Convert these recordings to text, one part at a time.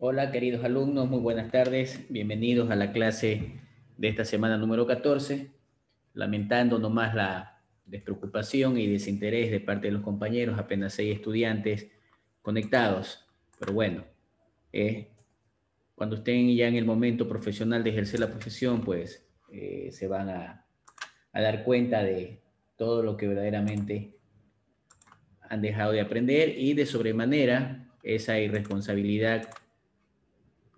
Hola queridos alumnos, muy buenas tardes. Bienvenidos a la clase de esta semana número 14. Lamentando nomás la despreocupación y desinterés de parte de los compañeros, apenas seis estudiantes conectados. Pero bueno, eh, cuando estén ya en el momento profesional de ejercer la profesión, pues eh, se van a, a dar cuenta de todo lo que verdaderamente han dejado de aprender y de sobremanera esa irresponsabilidad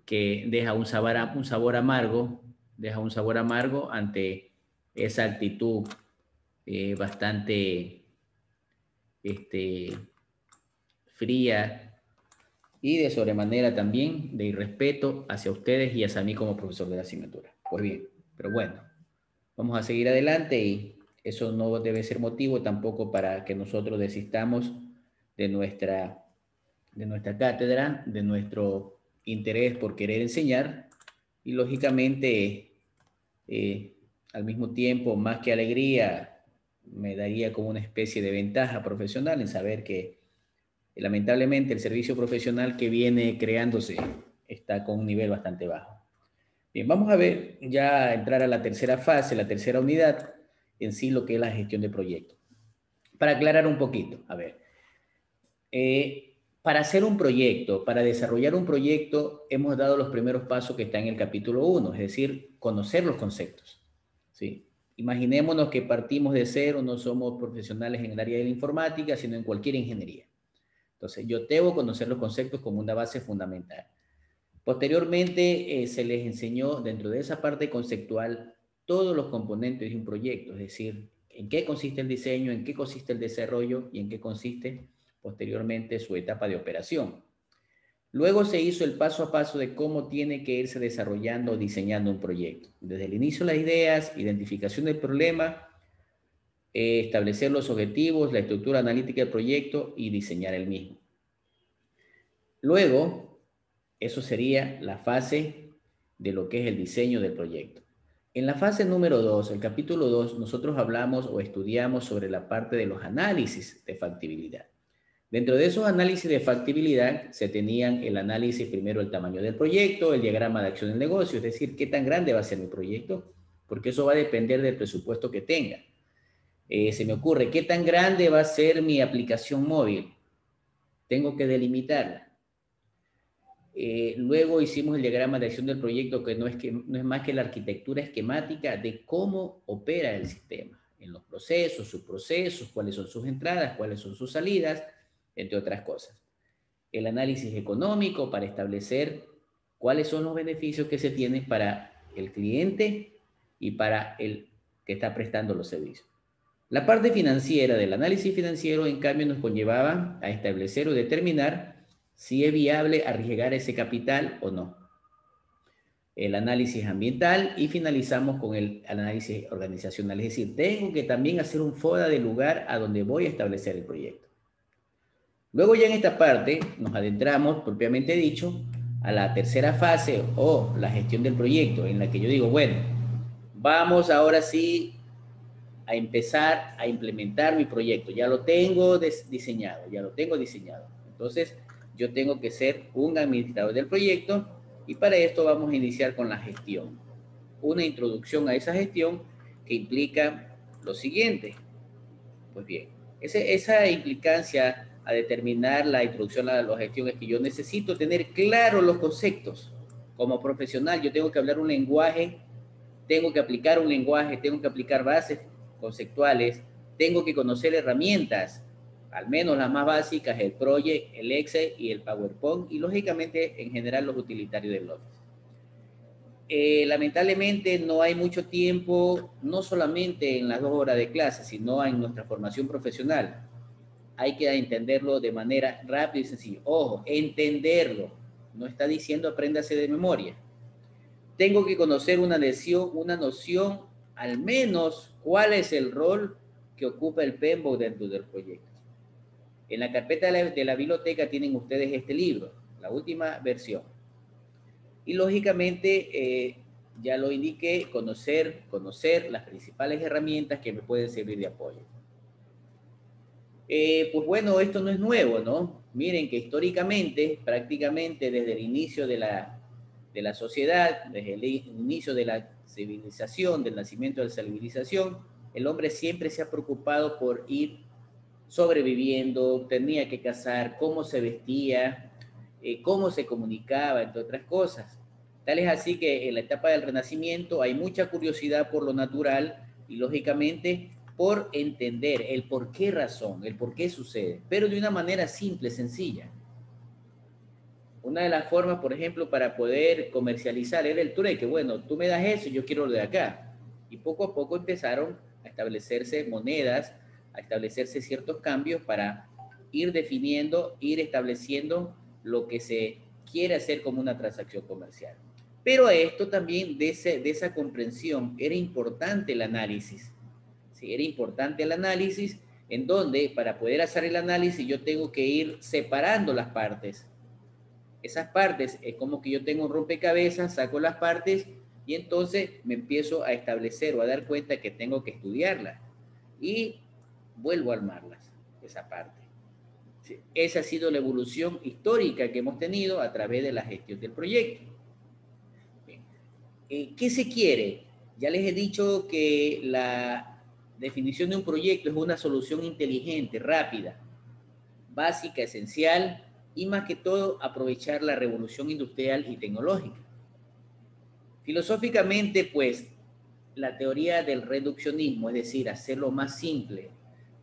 que deja un sabor, un sabor amargo, deja un sabor amargo ante esa actitud eh, bastante este, fría y de sobremanera también de irrespeto hacia ustedes y hacia mí como profesor de la asignatura. Pues bien, pero bueno, vamos a seguir adelante y eso no debe ser motivo tampoco para que nosotros desistamos de nuestra, de nuestra cátedra, de nuestro interés por querer enseñar y lógicamente eh, al mismo tiempo, más que alegría, me daría como una especie de ventaja profesional en saber que lamentablemente el servicio profesional que viene creándose está con un nivel bastante bajo. Bien, vamos a ver ya entrar a la tercera fase, la tercera unidad, en sí lo que es la gestión de proyectos. Para aclarar un poquito, a ver, eh, para hacer un proyecto, para desarrollar un proyecto, hemos dado los primeros pasos que están en el capítulo 1, es decir, conocer los conceptos. ¿sí? Imaginémonos que partimos de cero, no somos profesionales en el área de la informática, sino en cualquier ingeniería. Entonces, yo debo conocer los conceptos como una base fundamental. Posteriormente, eh, se les enseñó dentro de esa parte conceptual todos los componentes de un proyecto, es decir, en qué consiste el diseño, en qué consiste el desarrollo y en qué consiste posteriormente su etapa de operación. Luego se hizo el paso a paso de cómo tiene que irse desarrollando o diseñando un proyecto. Desde el inicio las ideas, identificación del problema, eh, establecer los objetivos, la estructura analítica del proyecto y diseñar el mismo. Luego, eso sería la fase de lo que es el diseño del proyecto. En la fase número 2, el capítulo 2, nosotros hablamos o estudiamos sobre la parte de los análisis de factibilidad. Dentro de esos análisis de factibilidad se tenían el análisis primero del tamaño del proyecto, el diagrama de acción del negocio, es decir, qué tan grande va a ser mi proyecto, porque eso va a depender del presupuesto que tenga. Eh, se me ocurre, ¿qué tan grande va a ser mi aplicación móvil? Tengo que delimitarla. Eh, luego hicimos el diagrama de acción del proyecto, que no, es que no es más que la arquitectura esquemática de cómo opera el sistema, en los procesos, sus procesos, cuáles son sus entradas, cuáles son sus salidas, entre otras cosas. El análisis económico para establecer cuáles son los beneficios que se tienen para el cliente y para el que está prestando los servicios. La parte financiera del análisis financiero, en cambio, nos conllevaba a establecer o determinar si es viable arriesgar ese capital o no. El análisis ambiental y finalizamos con el análisis organizacional. Es decir, tengo que también hacer un FODA del lugar a donde voy a establecer el proyecto. Luego ya en esta parte nos adentramos, propiamente dicho, a la tercera fase o la gestión del proyecto, en la que yo digo, bueno, vamos ahora sí a empezar a implementar mi proyecto. Ya lo tengo diseñado, ya lo tengo diseñado. Entonces, yo tengo que ser un administrador del proyecto y para esto vamos a iniciar con la gestión. Una introducción a esa gestión que implica lo siguiente. Pues bien, esa implicancia a determinar la introducción a la gestión es que yo necesito tener claros los conceptos. Como profesional, yo tengo que hablar un lenguaje, tengo que aplicar un lenguaje, tengo que aplicar bases conceptuales, tengo que conocer herramientas al menos las más básicas, el Project, el Excel y el PowerPoint, y lógicamente en general los utilitarios del Office. Eh, lamentablemente no hay mucho tiempo, no solamente en las dos horas de clase, sino en nuestra formación profesional. Hay que entenderlo de manera rápida y sencilla. Ojo, entenderlo. No está diciendo apréndase de memoria. Tengo que conocer una noción, al menos cuál es el rol que ocupa el PEMBO dentro del proyecto. En la carpeta de la, biblioteca tienen ustedes este libro, la última versión. Y lógicamente, eh, ya lo indiqué, conocer, conocer las principales herramientas que me pueden servir de apoyo. Eh, pues bueno, esto no es nuevo, ¿no? Miren que históricamente, prácticamente desde el inicio de la, de la sociedad, desde el inicio de la civilización, del nacimiento de la civilización, el hombre siempre se ha preocupado por ir sobreviviendo, tenía que cazar, cómo se vestía, eh, cómo se comunicaba, entre otras cosas. Tal es así que en la etapa del Renacimiento hay mucha curiosidad por lo natural y lógicamente por entender el por qué razón, el por qué sucede, pero de una manera simple, sencilla. Una de las formas, por ejemplo, para poder comercializar era el trueque. Bueno, tú me das eso, yo quiero lo de acá. Y poco a poco empezaron a establecerse monedas, a establecerse ciertos cambios para ir definiendo, ir estableciendo lo que se quiere hacer como una transacción comercial. Pero a esto también, de, de esa comprensión, era importante el análisis. ¿Sí? Era importante el análisis en donde para poder hacer el análisis yo tengo que ir separando las partes. Esas partes es como que yo tengo un rompecabezas, saco las partes y entonces me empiezo a establecer o a dar cuenta que tengo que estudiarlas y vuelvo a armarlas, esa parte. Esa ha sido la evolución histórica que hemos tenido a través de la gestión del proyecto. Eh, ¿Qué se quiere? Ya les he dicho que la definición de un proyecto es una solución inteligente, rápida, básica, esencial y más que todo aprovechar la revolución industrial y tecnológica. Filosóficamente, pues, la teoría del reduccionismo, es decir, hacerlo más simple,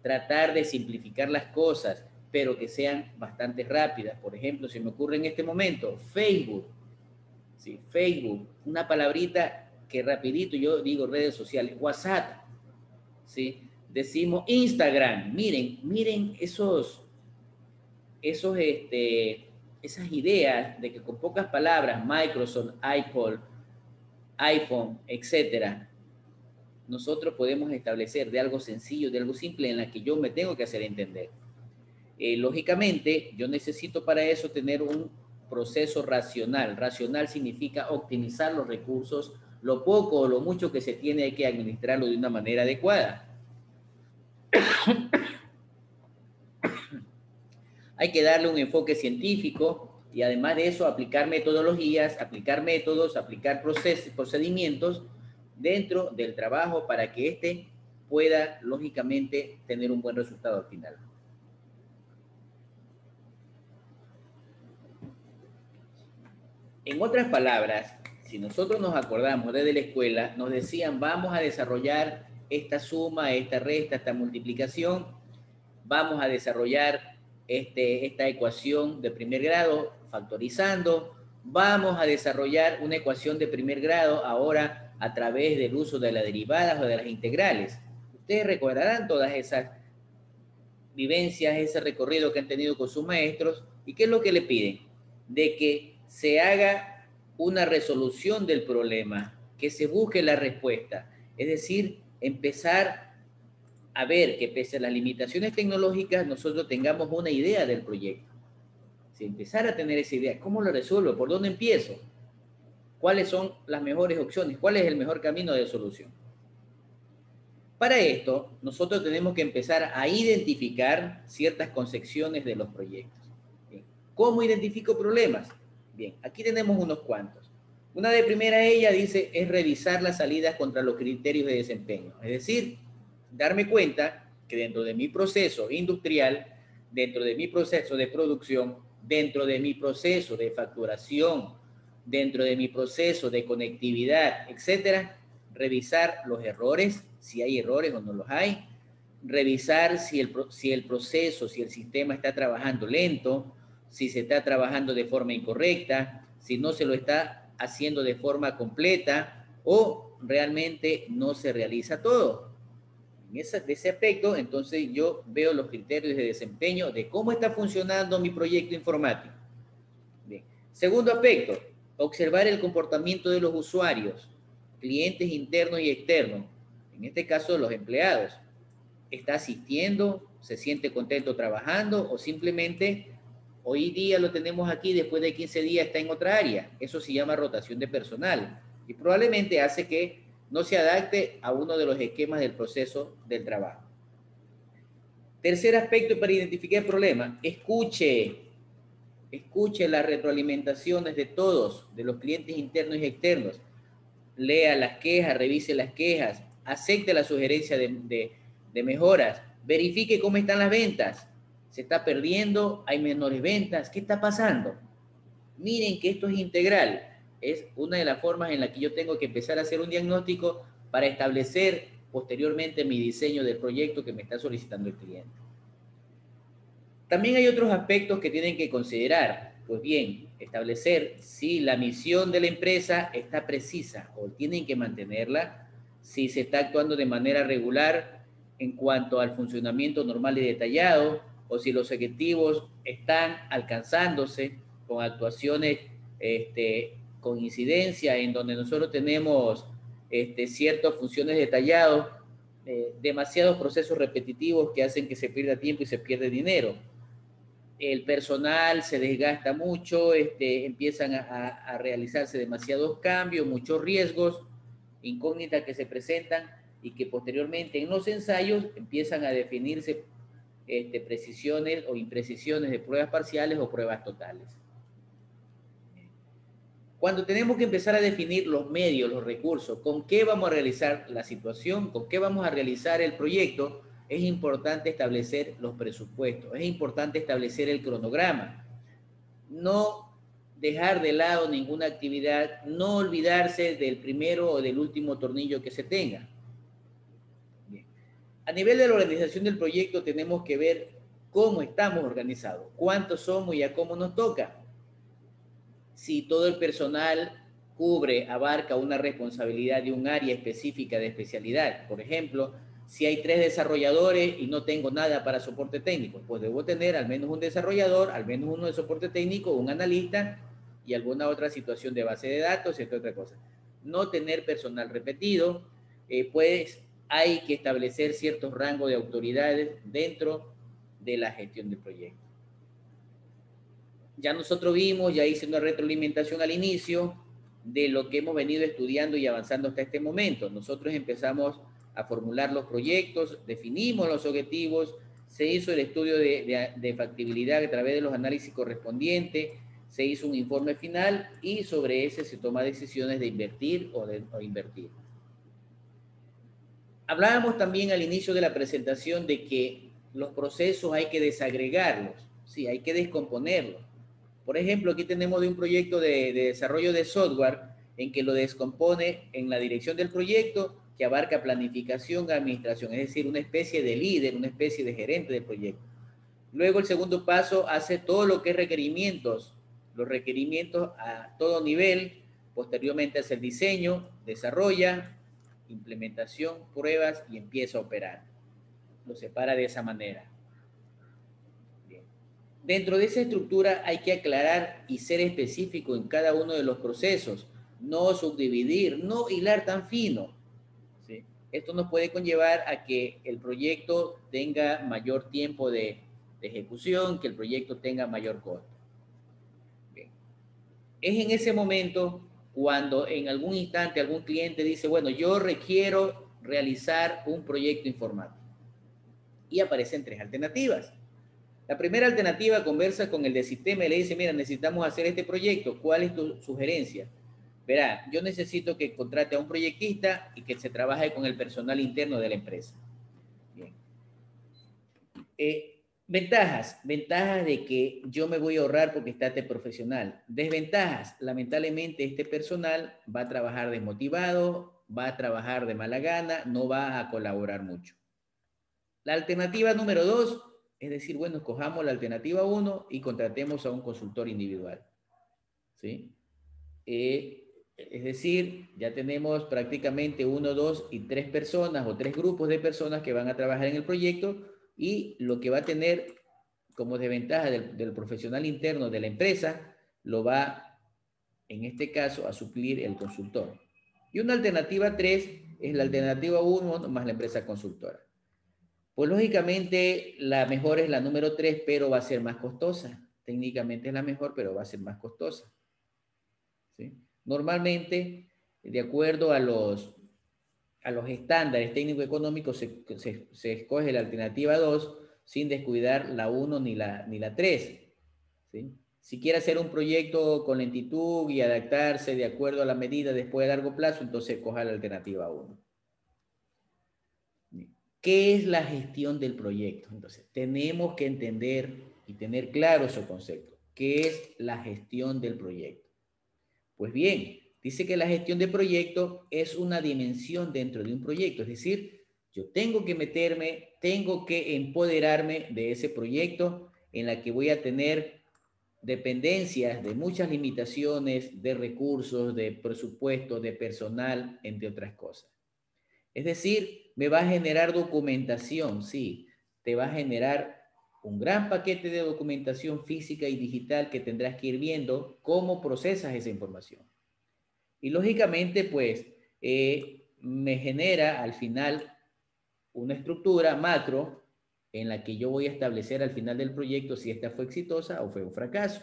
tratar de simplificar las cosas, pero que sean bastante rápidas. Por ejemplo, si me ocurre en este momento, Facebook ¿sí? Facebook, una palabrita que rapidito yo digo redes sociales, WhatsApp, ¿sí? Decimos Instagram, miren, miren esos, esos, este, esas ideas de que con pocas palabras, Microsoft, iPod, iPhone, etcétera, nosotros podemos establecer de algo sencillo, de algo simple en la que yo me tengo que hacer entender. Eh, lógicamente, yo necesito para eso tener un proceso racional. Racional significa optimizar los recursos, lo poco o lo mucho que se tiene hay que administrarlo de una manera adecuada. hay que darle un enfoque científico y además de eso aplicar metodologías, aplicar métodos, aplicar procesos, procedimientos dentro del trabajo para que éste pueda lógicamente tener un buen resultado al final. En otras palabras, si nosotros nos acordamos desde la escuela, nos decían, vamos a desarrollar esta suma, esta resta, esta multiplicación, vamos a desarrollar este, esta ecuación de primer grado factorizando, vamos a desarrollar una ecuación de primer grado ahora a través del uso de las derivadas o de las integrales. Ustedes recordarán todas esas vivencias, ese recorrido que han tenido con sus maestros y qué es lo que le piden, de que se haga una resolución del problema, que se busque la respuesta. Es decir, empezar a ver que pese a las limitaciones tecnológicas, nosotros tengamos una idea del proyecto. Si empezar a tener esa idea, ¿cómo lo resuelvo? ¿Por dónde empiezo? ¿Cuáles son las mejores opciones? ¿Cuál es el mejor camino de solución? Para esto, nosotros tenemos que empezar a identificar ciertas concepciones de los proyectos. ¿Cómo identifico problemas? Bien, aquí tenemos unos cuantos. Una de primera ella dice es revisar las salidas contra los criterios de desempeño. Es decir, darme cuenta que dentro de mi proceso industrial, dentro de mi proceso de producción, dentro de mi proceso de facturación, dentro de mi proceso de conectividad, etcétera, revisar los errores, si hay errores o no los hay, revisar si el, si el proceso, si el sistema está trabajando lento, si se está trabajando de forma incorrecta, si no se lo está haciendo de forma completa o realmente no se realiza todo. En ese, aspecto, entonces yo veo los criterios de desempeño de cómo está funcionando mi proyecto informático. Segundo aspecto, observar el comportamiento de los usuarios, clientes internos y externos, en este caso los empleados. ¿Está asistiendo? ¿Se siente contento trabajando? ¿O simplemente Hoy día lo tenemos aquí, después de 15 días está en otra área. Eso se llama rotación de personal y probablemente hace que no se adapte a uno de los esquemas del proceso del trabajo. Tercer aspecto para identificar el problema, escuche, escuche las retroalimentaciones de todos, de los clientes internos y externos. Lea las quejas, revise las quejas, acepte la sugerencia de, de mejoras, verifique cómo están las ventas. ¿Se está perdiendo? ¿Hay menores ventas? ¿Qué está pasando? Miren que esto es integral. Es una de las formas en la que yo tengo que empezar a hacer un diagnóstico para establecer posteriormente mi diseño del proyecto que me está solicitando el cliente. También hay otros aspectos que tienen que considerar. Pues bien, establecer si la misión de la empresa está precisa o tienen que mantenerla, si se está actuando de manera regular en cuanto al funcionamiento normal y detallado, o si los objetivos están alcanzándose con actuaciones este, con incidencia en donde nosotros tenemos este, ciertas funciones detalladas, eh, demasiados procesos repetitivos que hacen que se pierda tiempo y se pierde dinero. El personal se desgasta mucho, este, empiezan a, a realizarse demasiados cambios, muchos riesgos, incógnitas que se presentan y que posteriormente en los ensayos empiezan a definirse este, precisiones o imprecisiones de pruebas parciales o pruebas totales. Cuando tenemos que empezar a definir los medios, los recursos, con qué vamos a realizar la situación, con qué vamos a realizar el proyecto, es importante establecer los presupuestos, es importante establecer el cronograma. No dejar de lado ninguna actividad, no olvidarse del primero o del último tornillo que se tenga. A nivel de la organización del proyecto tenemos que ver cómo estamos organizados, cuántos somos y a cómo nos toca. Si todo el personal cubre, abarca una responsabilidad de un área específica de especialidad. Por ejemplo, si hay tres desarrolladores y no tengo nada para soporte técnico, pues debo tener al menos un desarrollador, al menos uno de soporte técnico, un analista y alguna otra situación de base de datos, entre otra cosa. No tener personal repetido, eh, pues hay que establecer ciertos rangos de autoridades dentro de la gestión del proyecto. Ya nosotros vimos, ya hice una retroalimentación al inicio de lo que hemos venido estudiando y avanzando hasta este momento. Nosotros empezamos a formular los proyectos, definimos los objetivos, se hizo el estudio de, factibilidad a través de los análisis correspondientes, se hizo un informe final y sobre ese se toma decisiones de invertir o de o invertir. Hablábamos también al inicio de la presentación de que los procesos hay que desagregarlos, sí, hay que descomponerlos. Por ejemplo, aquí tenemos de un proyecto de, desarrollo de software en que lo descompone en la dirección del proyecto que abarca planificación, administración, es decir, una especie de líder, una especie de gerente del proyecto. Luego el segundo paso hace todo lo que es requerimientos, los requerimientos a todo nivel, posteriormente hace el diseño, desarrolla, implementación, pruebas y empieza a operar. Lo separa de esa manera. Dentro de esa estructura hay que aclarar y ser específico en cada uno de los procesos, no subdividir, no hilar tan fino. Esto nos puede conllevar a que el proyecto tenga mayor tiempo de, ejecución, que el proyecto tenga mayor costo. Es en ese momento cuando en algún instante algún cliente dice, bueno, yo requiero realizar un proyecto informático. Y aparecen tres alternativas. La primera alternativa conversa con el de sistema y le dice, mira, necesitamos hacer este proyecto. ¿Cuál es tu sugerencia? Verá, yo necesito que contrate a un proyectista y que se trabaje con el personal interno de la empresa. Bien. Eh, Ventajas, ventajas de que yo me voy a ahorrar porque está este profesional. Desventajas, lamentablemente este personal va a trabajar desmotivado, va a trabajar de mala gana, no va a colaborar mucho. La alternativa número dos es decir, bueno, escojamos la alternativa uno y contratemos a un consultor individual. ¿Sí? Eh, es decir, ya tenemos prácticamente uno, dos y tres personas o tres grupos de personas que van a trabajar en el proyecto y lo que va a tener como desventaja del, profesional interno de la empresa lo va, en este caso, a suplir el consultor. Y una alternativa 3 es la alternativa 1 más la empresa consultora. Pues lógicamente la mejor es la número 3, pero va a ser más costosa. Técnicamente es la mejor, pero va a ser más costosa. Normalmente, de acuerdo a los a los estándares técnico-económicos se, se, escoge la alternativa 2 sin descuidar la 1 ni la, ni la 3. Si quiere hacer un proyecto con lentitud y adaptarse de acuerdo a la medida después de largo plazo, entonces coja la alternativa 1. ¿Qué es la gestión del proyecto? Entonces, tenemos que entender y tener claro ese concepto. ¿Qué es la gestión del proyecto? Pues bien, dice que la gestión de proyecto es una dimensión dentro de un proyecto, es decir, yo tengo que meterme, tengo que empoderarme de ese proyecto en la que voy a tener dependencias de muchas limitaciones de recursos, de presupuesto, de personal, entre otras cosas. Es decir, me va a generar documentación, sí, te va a generar un gran paquete de documentación física y digital que tendrás que ir viendo cómo procesas esa información. Y lógicamente, pues, eh, me genera al final una estructura macro en la que yo voy a establecer al final del proyecto si esta fue exitosa o fue un fracaso.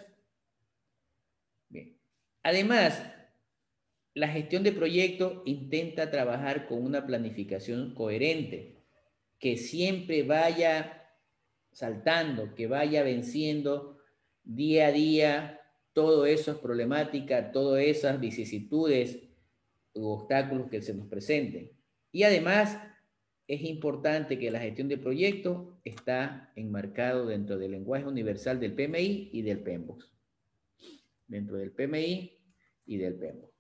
Bien. Además, la gestión de proyecto intenta trabajar con una planificación coherente, que siempre vaya saltando, que vaya venciendo día a día todo esas problemáticas, todas esas vicisitudes u obstáculos que se nos presenten. Y además, es importante que la gestión de proyectos está enmarcado dentro del lenguaje universal del PMI y del PMBOK. Dentro del PMI y del PMBOK.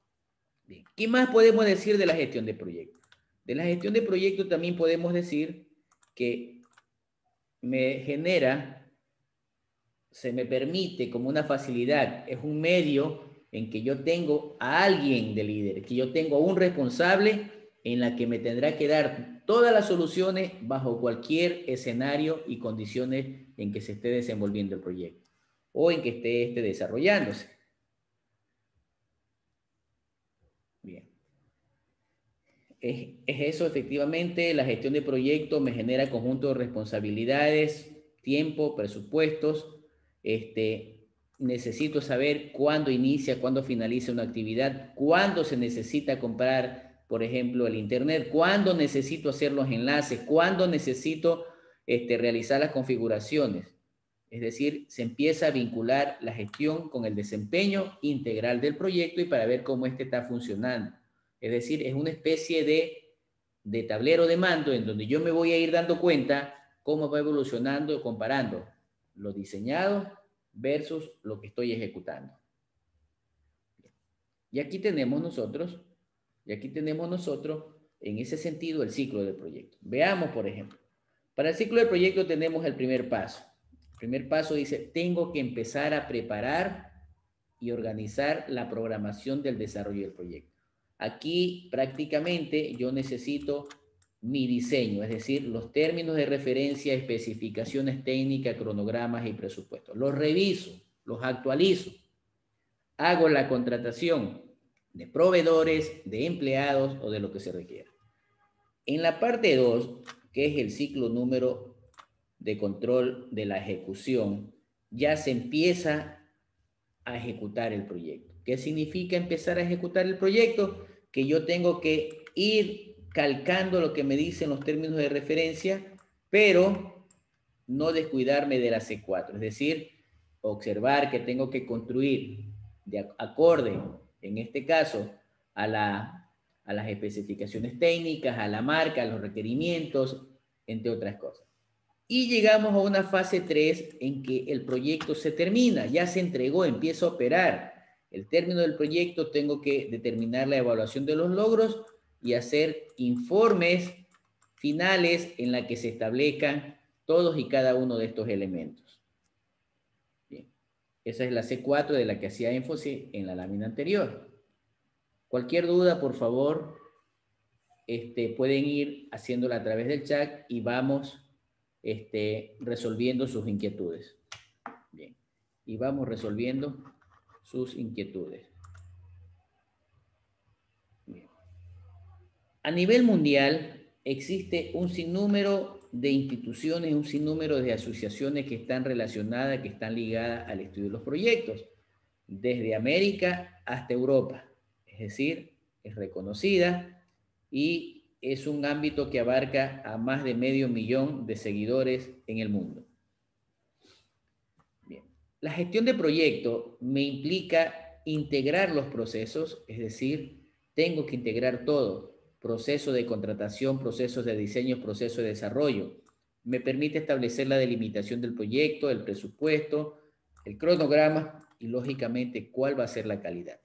Bien. ¿Qué más podemos decir de la gestión de proyectos? De la gestión de proyectos también podemos decir que me genera, se me permite como una facilidad, es un medio en que yo tengo a alguien de líder, que yo tengo a un responsable en la que me tendrá que dar todas las soluciones bajo cualquier escenario y condiciones en que se esté desenvolviendo el proyecto o en que esté, esté desarrollándose. Bien. Es, es, eso efectivamente, la gestión de proyectos me genera conjunto de responsabilidades, tiempo, presupuestos. Este, necesito saber cuándo inicia, cuándo finaliza una actividad, cuándo se necesita comprar por ejemplo, el Internet, cuándo necesito hacer los enlaces, cuándo necesito este, realizar las configuraciones. Es decir, se empieza a vincular la gestión con el desempeño integral del proyecto y para ver cómo este está funcionando. Es decir, es una especie de, de tablero de mando en donde yo me voy a ir dando cuenta cómo va evolucionando, comparando lo diseñado versus lo que estoy ejecutando. Y aquí tenemos nosotros y aquí tenemos nosotros, en ese sentido, el ciclo del proyecto. Veamos, por ejemplo, para el ciclo del proyecto tenemos el primer paso. El primer paso dice, tengo que empezar a preparar y organizar la programación del desarrollo del proyecto. Aquí prácticamente yo necesito mi diseño, es decir, los términos de referencia, especificaciones técnicas, cronogramas y presupuestos. Los reviso, los actualizo, hago la contratación, de proveedores, de empleados o de lo que se requiera. En la parte 2, que es el ciclo número de control de la ejecución, ya se empieza a ejecutar el proyecto. ¿Qué significa empezar a ejecutar el proyecto? Que yo tengo que ir calcando lo que me dicen los términos de referencia, pero no descuidarme de la C4, es decir, observar que tengo que construir de acorde en este caso, a, las especificaciones técnicas, a la marca, a los requerimientos, entre otras cosas. Y llegamos a una fase 3 en que el proyecto se termina, ya se entregó, empieza a operar. El término del proyecto tengo que determinar la evaluación de los logros y hacer informes finales en la que se establezcan todos y cada uno de estos elementos. Esa es la C4 de la que hacía énfasis en la lámina anterior. Cualquier duda, por favor, este, pueden ir haciéndola a través del chat y vamos este, resolviendo sus inquietudes. Bien. Y vamos resolviendo sus inquietudes. A nivel mundial existe un sinnúmero de instituciones, un sinnúmero de asociaciones que están relacionadas, que están ligadas al estudio de los proyectos, desde América hasta Europa. Es decir, es reconocida y es un ámbito que abarca a más de medio millón de seguidores en el mundo. Bien. La gestión de proyecto me implica integrar los procesos, es decir, tengo que integrar todo, proceso de contratación, procesos de diseño, proceso de desarrollo. Me permite establecer la delimitación del proyecto, el presupuesto, el cronograma y lógicamente cuál va a ser la calidad.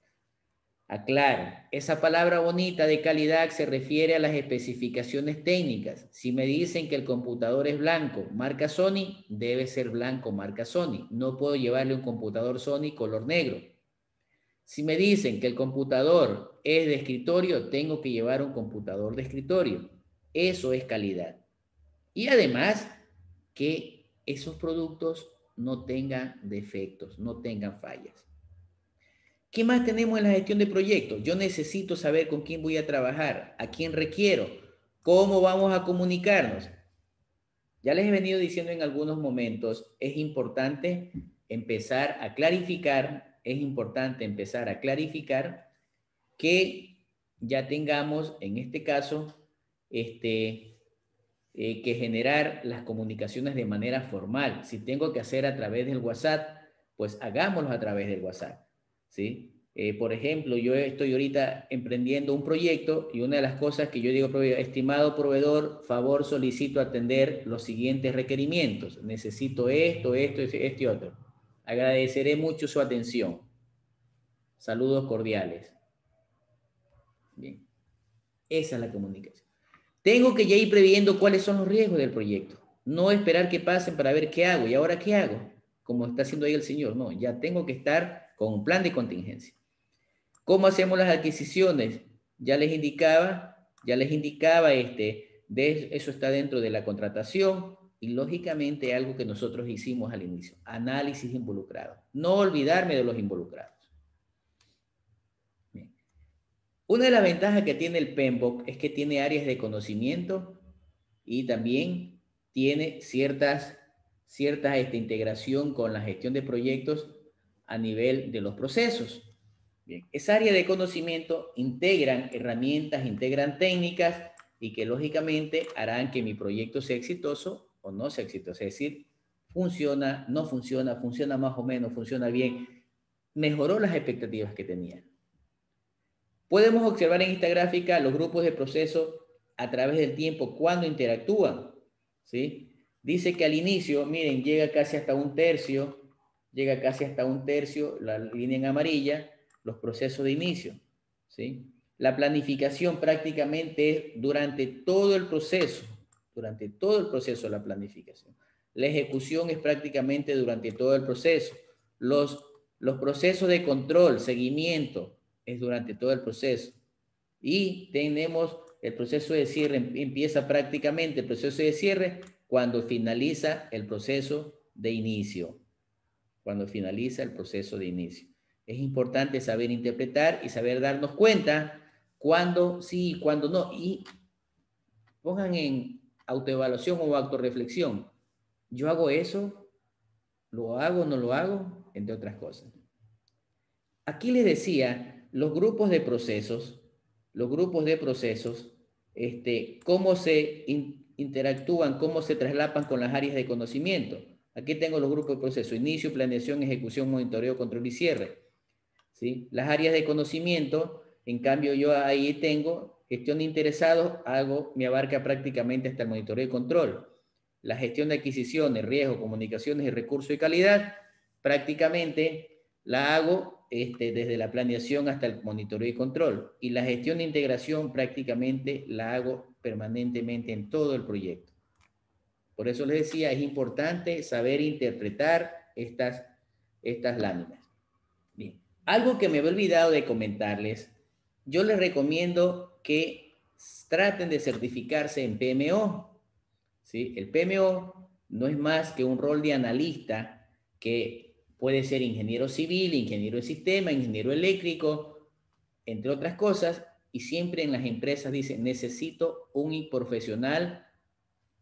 Aclaro, esa palabra bonita de calidad se refiere a las especificaciones técnicas. Si me dicen que el computador es blanco, marca Sony, debe ser blanco, marca Sony. No puedo llevarle un computador Sony color negro. Si me dicen que el computador es de escritorio, tengo que llevar un computador de escritorio. Eso es calidad. Y además, que esos productos no tengan defectos, no tengan fallas. ¿Qué más tenemos en la gestión de proyectos? Yo necesito saber con quién voy a trabajar, a quién requiero, cómo vamos a comunicarnos. Ya les he venido diciendo en algunos momentos, es importante empezar a clarificar, es importante empezar a clarificar que ya tengamos, en este caso, este, eh, que generar las comunicaciones de manera formal. Si tengo que hacer a través del WhatsApp, pues hagámoslo a través del WhatsApp. ¿sí? Eh, por ejemplo, yo estoy ahorita emprendiendo un proyecto y una de las cosas que yo digo, estimado proveedor, favor solicito atender los siguientes requerimientos. Necesito esto, esto, esto y otro. Agradeceré mucho su atención. Saludos cordiales. Bien. Esa es la comunicación. Tengo que ya ir previendo cuáles son los riesgos del proyecto. No esperar que pasen para ver qué hago. ¿Y ahora qué hago? Como está haciendo ahí el señor. No, ya tengo que estar con un plan de contingencia. ¿Cómo hacemos las adquisiciones? Ya les indicaba, ya les indicaba este, de, eso está dentro de la contratación y lógicamente algo que nosotros hicimos al inicio, análisis involucrado. No olvidarme de los involucrados. Una de las ventajas que tiene el PEMBOK es que tiene áreas de conocimiento y también tiene ciertas, cierta esta, integración con la gestión de proyectos a nivel de los procesos. Bien, esa área de conocimiento integran herramientas, integran técnicas y que lógicamente harán que mi proyecto sea exitoso o no sea exitoso. Es decir, funciona, no funciona, funciona más o menos, funciona bien. Mejoró las expectativas que tenía. Podemos observar en esta gráfica los grupos de proceso a través del tiempo cuando interactúan. ¿sí? Dice que al inicio, miren, llega casi hasta un tercio, llega casi hasta un tercio, la línea en amarilla, los procesos de inicio. ¿sí? La planificación prácticamente es durante todo el proceso, durante todo el proceso de la planificación. La ejecución es prácticamente durante todo el proceso. Los, los procesos de control, seguimiento, es durante todo el proceso. Y tenemos el proceso de cierre, empieza prácticamente el proceso de cierre cuando finaliza el proceso de inicio cuando finaliza el proceso de inicio. Es importante saber interpretar y saber darnos cuenta cuando sí y cuando no. Y pongan en autoevaluación o autorreflexión. ¿Yo hago eso? ¿Lo hago no lo hago? Entre otras cosas. Aquí les decía, los grupos de procesos, los grupos de procesos, este, cómo se interactúan, cómo se traslapan con las áreas de conocimiento. Aquí tengo los grupos de proceso, inicio, planeación, ejecución, monitoreo, control y cierre. ¿Sí? Las áreas de conocimiento, en cambio yo ahí tengo gestión de interesados, hago, me abarca prácticamente hasta el monitoreo y control. La gestión de adquisiciones, riesgo, comunicaciones y recursos y calidad, prácticamente la hago este, desde la planeación hasta el monitoreo y control. Y la gestión de integración prácticamente la hago permanentemente en todo el proyecto. Por eso les decía, es importante saber interpretar estas, estas láminas. Bien, algo que me he olvidado de comentarles, yo les recomiendo que traten de certificarse en PMO. ¿sí? El PMO no es más que un rol de analista que puede ser ingeniero civil, ingeniero de sistema, ingeniero eléctrico, entre otras cosas, y siempre en las empresas dicen, necesito un profesional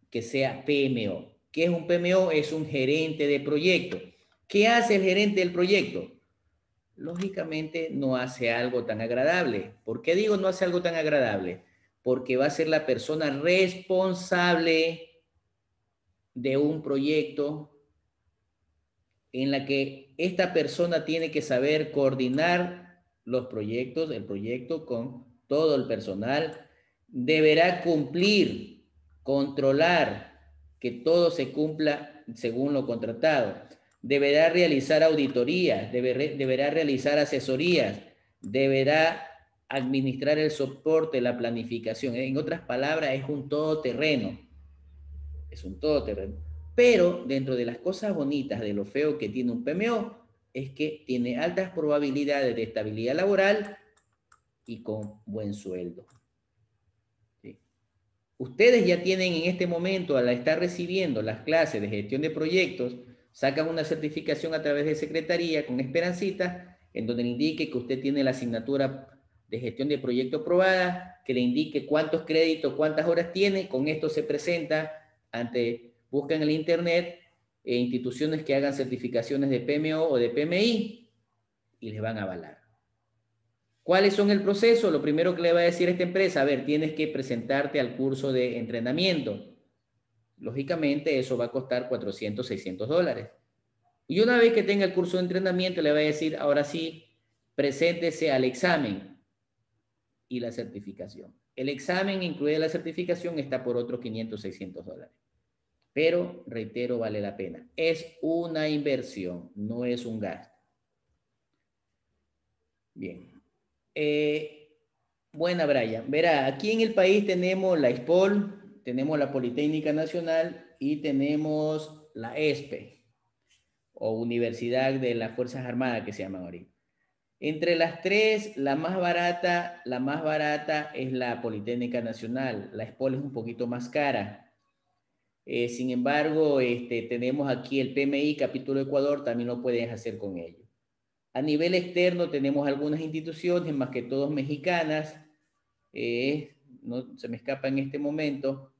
que sea PMO. ¿Qué es un PMO? Es un gerente de proyecto. ¿Qué hace el gerente del proyecto? Lógicamente no hace algo tan agradable. ¿Por qué digo no hace algo tan agradable? porque va a ser la persona responsable de un proyecto en la que esta persona tiene que saber coordinar los proyectos, el proyecto con todo el personal, deberá cumplir, controlar que todo se cumpla según lo contratado, deberá realizar auditorías, deberá realizar asesorías, deberá administrar el soporte, la planificación. En otras palabras, es un todoterreno. Es un todoterreno. Pero dentro de las cosas bonitas de lo feo que tiene un PMO, es que tiene altas probabilidades de estabilidad laboral y con buen sueldo. Ustedes ya tienen en este momento, al estar recibiendo las clases de gestión de proyectos, sacan una certificación a través de Secretaría con Esperancita, en donde le indique que usted tiene la asignatura de gestión de proyecto aprobada, que le indique cuántos créditos, cuántas horas tiene, con esto se presenta ante, busca en el internet eh, instituciones que hagan certificaciones de PMO o de PMI y les van a avalar. ¿Cuáles son el proceso? Lo primero que le va a decir esta empresa, a ver, tienes que presentarte al curso de entrenamiento. Lógicamente eso va a costar 400, 600 dólares. Y una vez que tenga el curso de entrenamiento, le va a decir, ahora sí, preséntese al examen y la certificación. El examen, incluida la certificación, está por otros 500, 600 dólares. Pero, reitero, vale la pena. Es una inversión, no es un gasto. Bien. Eh, buena, Brian. Verá, aquí en el país tenemos la ISPOL, tenemos la Politécnica Nacional y tenemos la ESPE, o Universidad de las Fuerzas Armadas que se llaman ahorita. Entre las tres, la más barata, la más barata es la Politécnica Nacional. La ESPOL es un poquito más cara. Eh, sin embargo, este, tenemos aquí el PMI, capítulo Ecuador, también lo puedes hacer con ello. A nivel externo tenemos algunas instituciones, más que todos mexicanas. Eh, no se me escapa en este momento.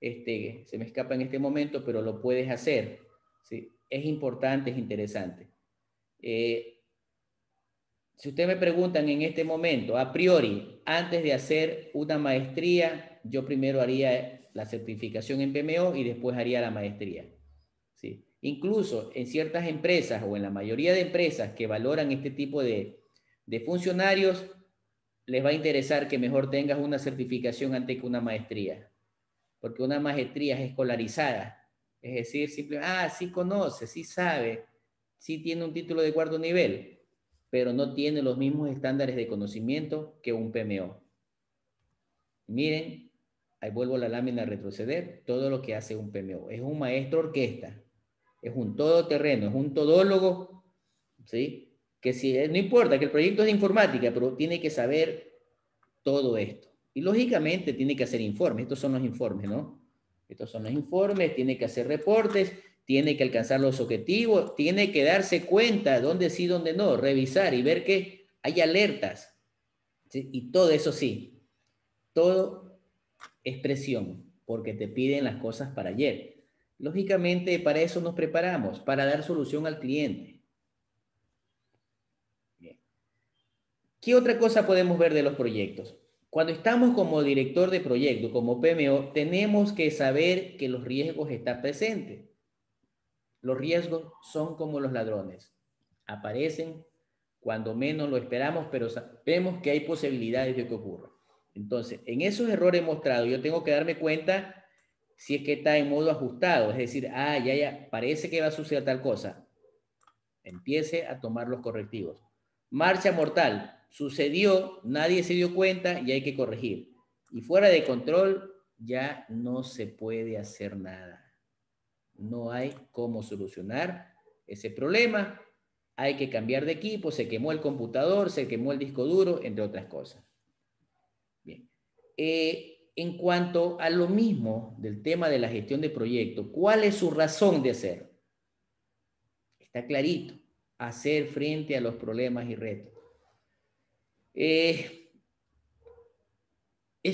Este, se me escapa en este momento, pero lo puedes hacer. ¿sí? Es importante, es interesante. Eh, si ustedes me preguntan en este momento, a priori, antes de hacer una maestría, yo primero haría la certificación en PMO y después haría la maestría. ¿sí? Incluso en ciertas empresas o en la mayoría de empresas que valoran este tipo de, de funcionarios, les va a interesar que mejor tengas una certificación antes que una maestría. Porque una maestría es escolarizada. Es decir, simplemente, ah, sí conoce, sí sabe, sí tiene un título de cuarto nivel pero no tiene los mismos estándares de conocimiento que un PMO. Miren, ahí vuelvo la lámina a retroceder, todo lo que hace un PMO. Es un maestro orquesta, es un todoterreno, es un todólogo, ¿sí? Que si, no importa que el proyecto es de informática, pero tiene que saber todo esto. Y lógicamente tiene que hacer informes, estos son los informes, ¿no? Estos son los informes, tiene que hacer reportes, tiene que alcanzar los objetivos, tiene que darse cuenta dónde sí, dónde no, revisar y ver que hay alertas. Y todo eso sí, todo es presión, porque te piden las cosas para ayer. Lógicamente, para eso nos preparamos, para dar solución al cliente. ¿Qué otra cosa podemos ver de los proyectos? Cuando estamos como director de proyecto, como PMO, tenemos que saber que los riesgos están presentes. Los riesgos son como los ladrones. Aparecen cuando menos lo esperamos, pero sabemos que hay posibilidades de que ocurra. Entonces, en esos errores mostrados, yo tengo que darme cuenta si es que está en modo ajustado, es decir, ah, ya, ya, parece que va a suceder tal cosa. Empiece a tomar los correctivos. Marcha mortal, sucedió, nadie se dio cuenta y hay que corregir. Y fuera de control, ya no se puede hacer nada no hay cómo solucionar ese problema. Hay que cambiar de equipo, se quemó el computador, se quemó el disco duro, entre otras cosas. Bien. Eh, en cuanto a lo mismo del tema de la gestión de proyectos, ¿cuál es su razón de ser? Está clarito, hacer frente a los problemas y retos. Es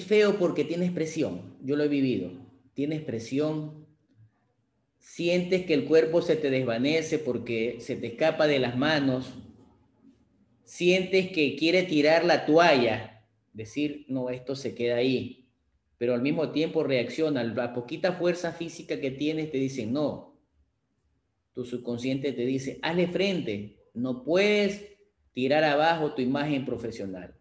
feo porque tienes presión, yo lo he vivido, tienes presión. Sientes que el cuerpo se te desvanece porque se te escapa de las manos, sientes que quiere tirar la toalla. Decir, no, esto se queda ahí, pero al mismo tiempo reacciona, la poquita fuerza física que tienes te dicen, no, tu subconsciente te dice, hazle frente, no puedes tirar abajo tu imagen profesional.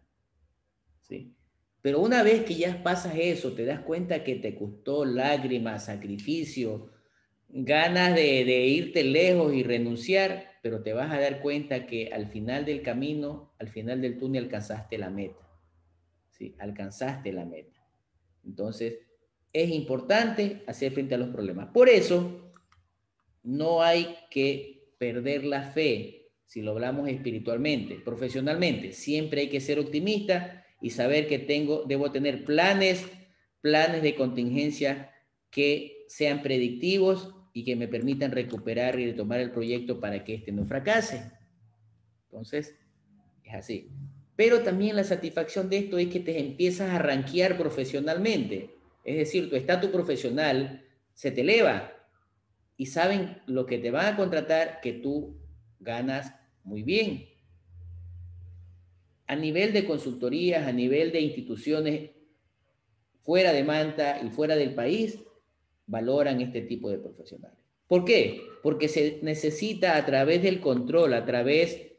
¿Sí? Pero una vez que ya pasas eso, te das cuenta que te costó lágrimas, sacrificio, ganas de, irte lejos y renunciar, pero te vas a dar cuenta que al final del camino, al final del túnel alcanzaste la meta. ¿Sí? Alcanzaste la meta. Entonces, es importante hacer frente a los problemas. Por eso, no hay que perder la fe si lo hablamos espiritualmente, profesionalmente. Siempre hay que ser optimista y saber que tengo, debo tener planes, planes de contingencia que sean predictivos y que me permitan recuperar y retomar el proyecto para que éste no fracase. Entonces, es así. Pero también la satisfacción de esto es que te empiezas a ranquear profesionalmente. Es decir, tu estatus profesional se te eleva y saben lo que te van a contratar que tú ganas muy bien. A nivel de consultorías, a nivel de instituciones fuera de Manta y fuera del país, valoran este tipo de profesionales. ¿Por qué? Porque se necesita a través del control, a través,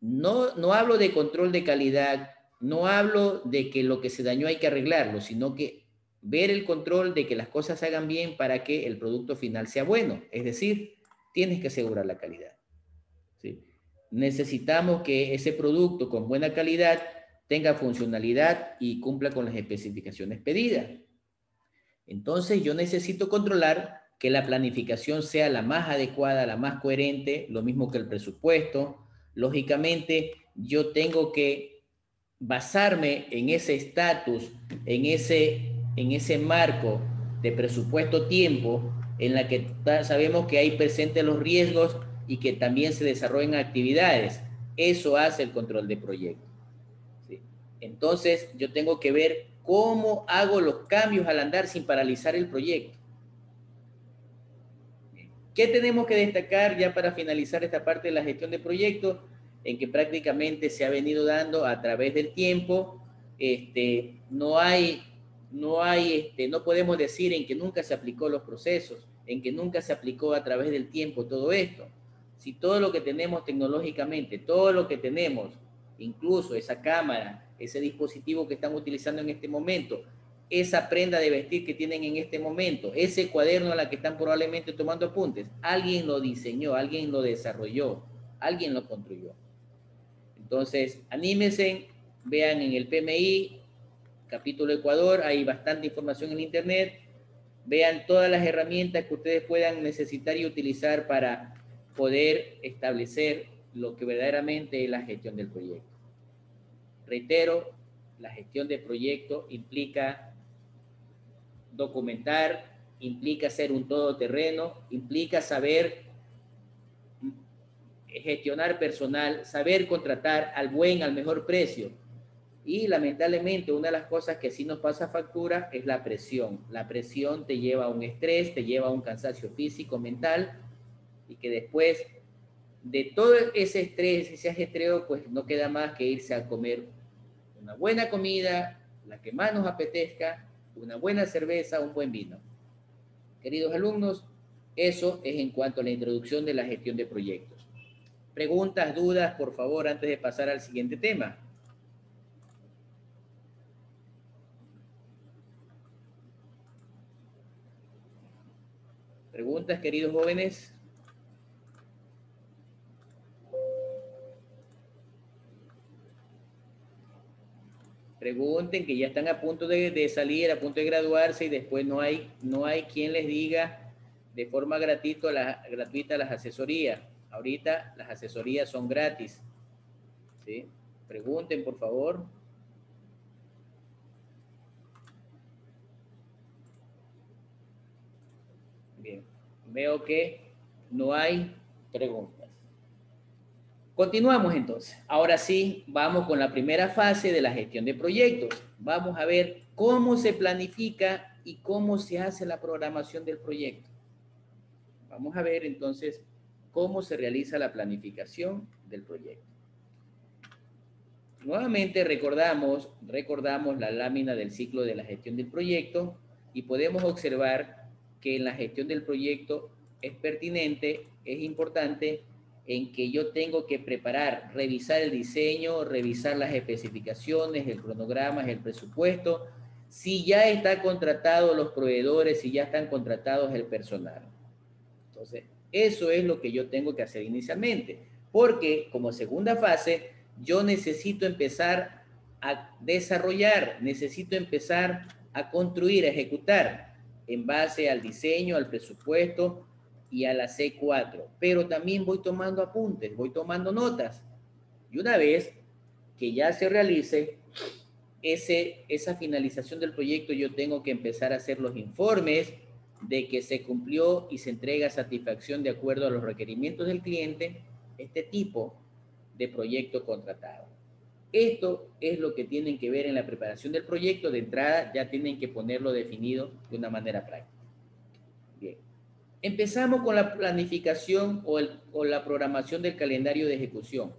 no, no hablo de control de calidad, no hablo de que lo que se dañó hay que arreglarlo, sino que ver el control de que las cosas se hagan bien para que el producto final sea bueno. Es decir, tienes que asegurar la calidad. ¿sí? Necesitamos que ese producto con buena calidad tenga funcionalidad y cumpla con las especificaciones pedidas. Entonces yo necesito controlar que la planificación sea la más adecuada, la más coherente, lo mismo que el presupuesto. Lógicamente, yo tengo que basarme en ese estatus, en ese, en ese marco de presupuesto-tiempo, en la que sabemos que hay presentes los riesgos y que también se desarrollen actividades. Eso hace el control de proyecto. Entonces, yo tengo que ver cómo hago los cambios al andar sin paralizar el proyecto. ¿Qué tenemos que destacar ya para finalizar esta parte de la gestión de proyectos? En que prácticamente se ha venido dando a través del tiempo. Este, no hay, no hay, este, no podemos decir en que nunca se aplicó los procesos, en que nunca se aplicó a través del tiempo todo esto. Si todo lo que tenemos tecnológicamente, todo lo que tenemos, incluso esa cámara, ese dispositivo que están utilizando en este momento, esa prenda de vestir que tienen en este momento, ese cuaderno a la que están probablemente tomando apuntes, alguien lo diseñó, alguien lo desarrolló, alguien lo construyó. Entonces, anímense, vean en el PMI, capítulo Ecuador, hay bastante información en Internet, vean todas las herramientas que ustedes puedan necesitar y utilizar para poder establecer lo que verdaderamente es la gestión del proyecto. Reitero, la gestión de proyecto implica documentar, implica ser un todoterreno, implica saber gestionar personal, saber contratar al buen, al mejor precio. Y lamentablemente una de las cosas que sí nos pasa factura es la presión. La presión te lleva a un estrés, te lleva a un cansancio físico, mental, y que después de todo ese estrés, ese ajetreo, pues no queda más que irse a comer una buena comida, la que más nos apetezca, una buena cerveza, un buen vino. Queridos alumnos, eso es en cuanto a la introducción de la gestión de proyectos. Preguntas, dudas, por favor, antes de pasar al siguiente tema. Preguntas, queridos jóvenes. Pregunten que ya están a punto de, salir, a punto de graduarse y después no hay, no hay quien les diga de forma gratuita, la, gratuita las asesorías. Ahorita las asesorías son gratis. ¿sí? Pregunten, por favor. Bien, veo que no hay preguntas. Continuamos entonces. Ahora sí, vamos con la primera fase de la gestión de proyectos. Vamos a ver cómo se planifica y cómo se hace la programación del proyecto. Vamos a ver entonces cómo se realiza la planificación del proyecto. nuevamente recordamos, recordamos la lámina del ciclo de la gestión del proyecto y podemos observar que en la gestión del proyecto es pertinente, es importante en que yo tengo que preparar, revisar el diseño, revisar las especificaciones, el cronograma, el presupuesto, si ya está contratado los proveedores, si ya están contratados el personal. Entonces, eso es lo que yo tengo que hacer inicialmente, porque como segunda fase, yo necesito empezar a desarrollar, necesito empezar a construir, a ejecutar en base al diseño, al presupuesto, y a la C4, pero también voy tomando apuntes, voy tomando notas. Y una vez que ya se realice ese, esa finalización del proyecto, yo tengo que empezar a hacer los informes de que se cumplió y se entrega satisfacción de acuerdo a los requerimientos del cliente, este tipo de proyecto contratado. Esto es lo que tienen que ver en la preparación del proyecto. De entrada ya tienen que ponerlo definido de una manera práctica. Empezamos con la planificación o, la programación del calendario de ejecución.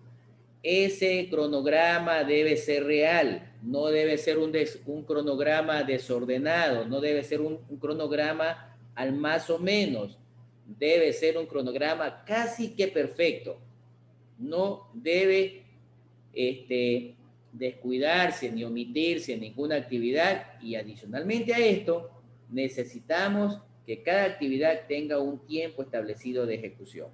Ese cronograma debe ser real, no debe ser un, cronograma desordenado, no debe ser un, cronograma al más o menos, debe ser un cronograma casi que perfecto. No debe este, descuidarse ni omitirse ninguna actividad y adicionalmente a esto necesitamos que cada actividad tenga un tiempo establecido de ejecución.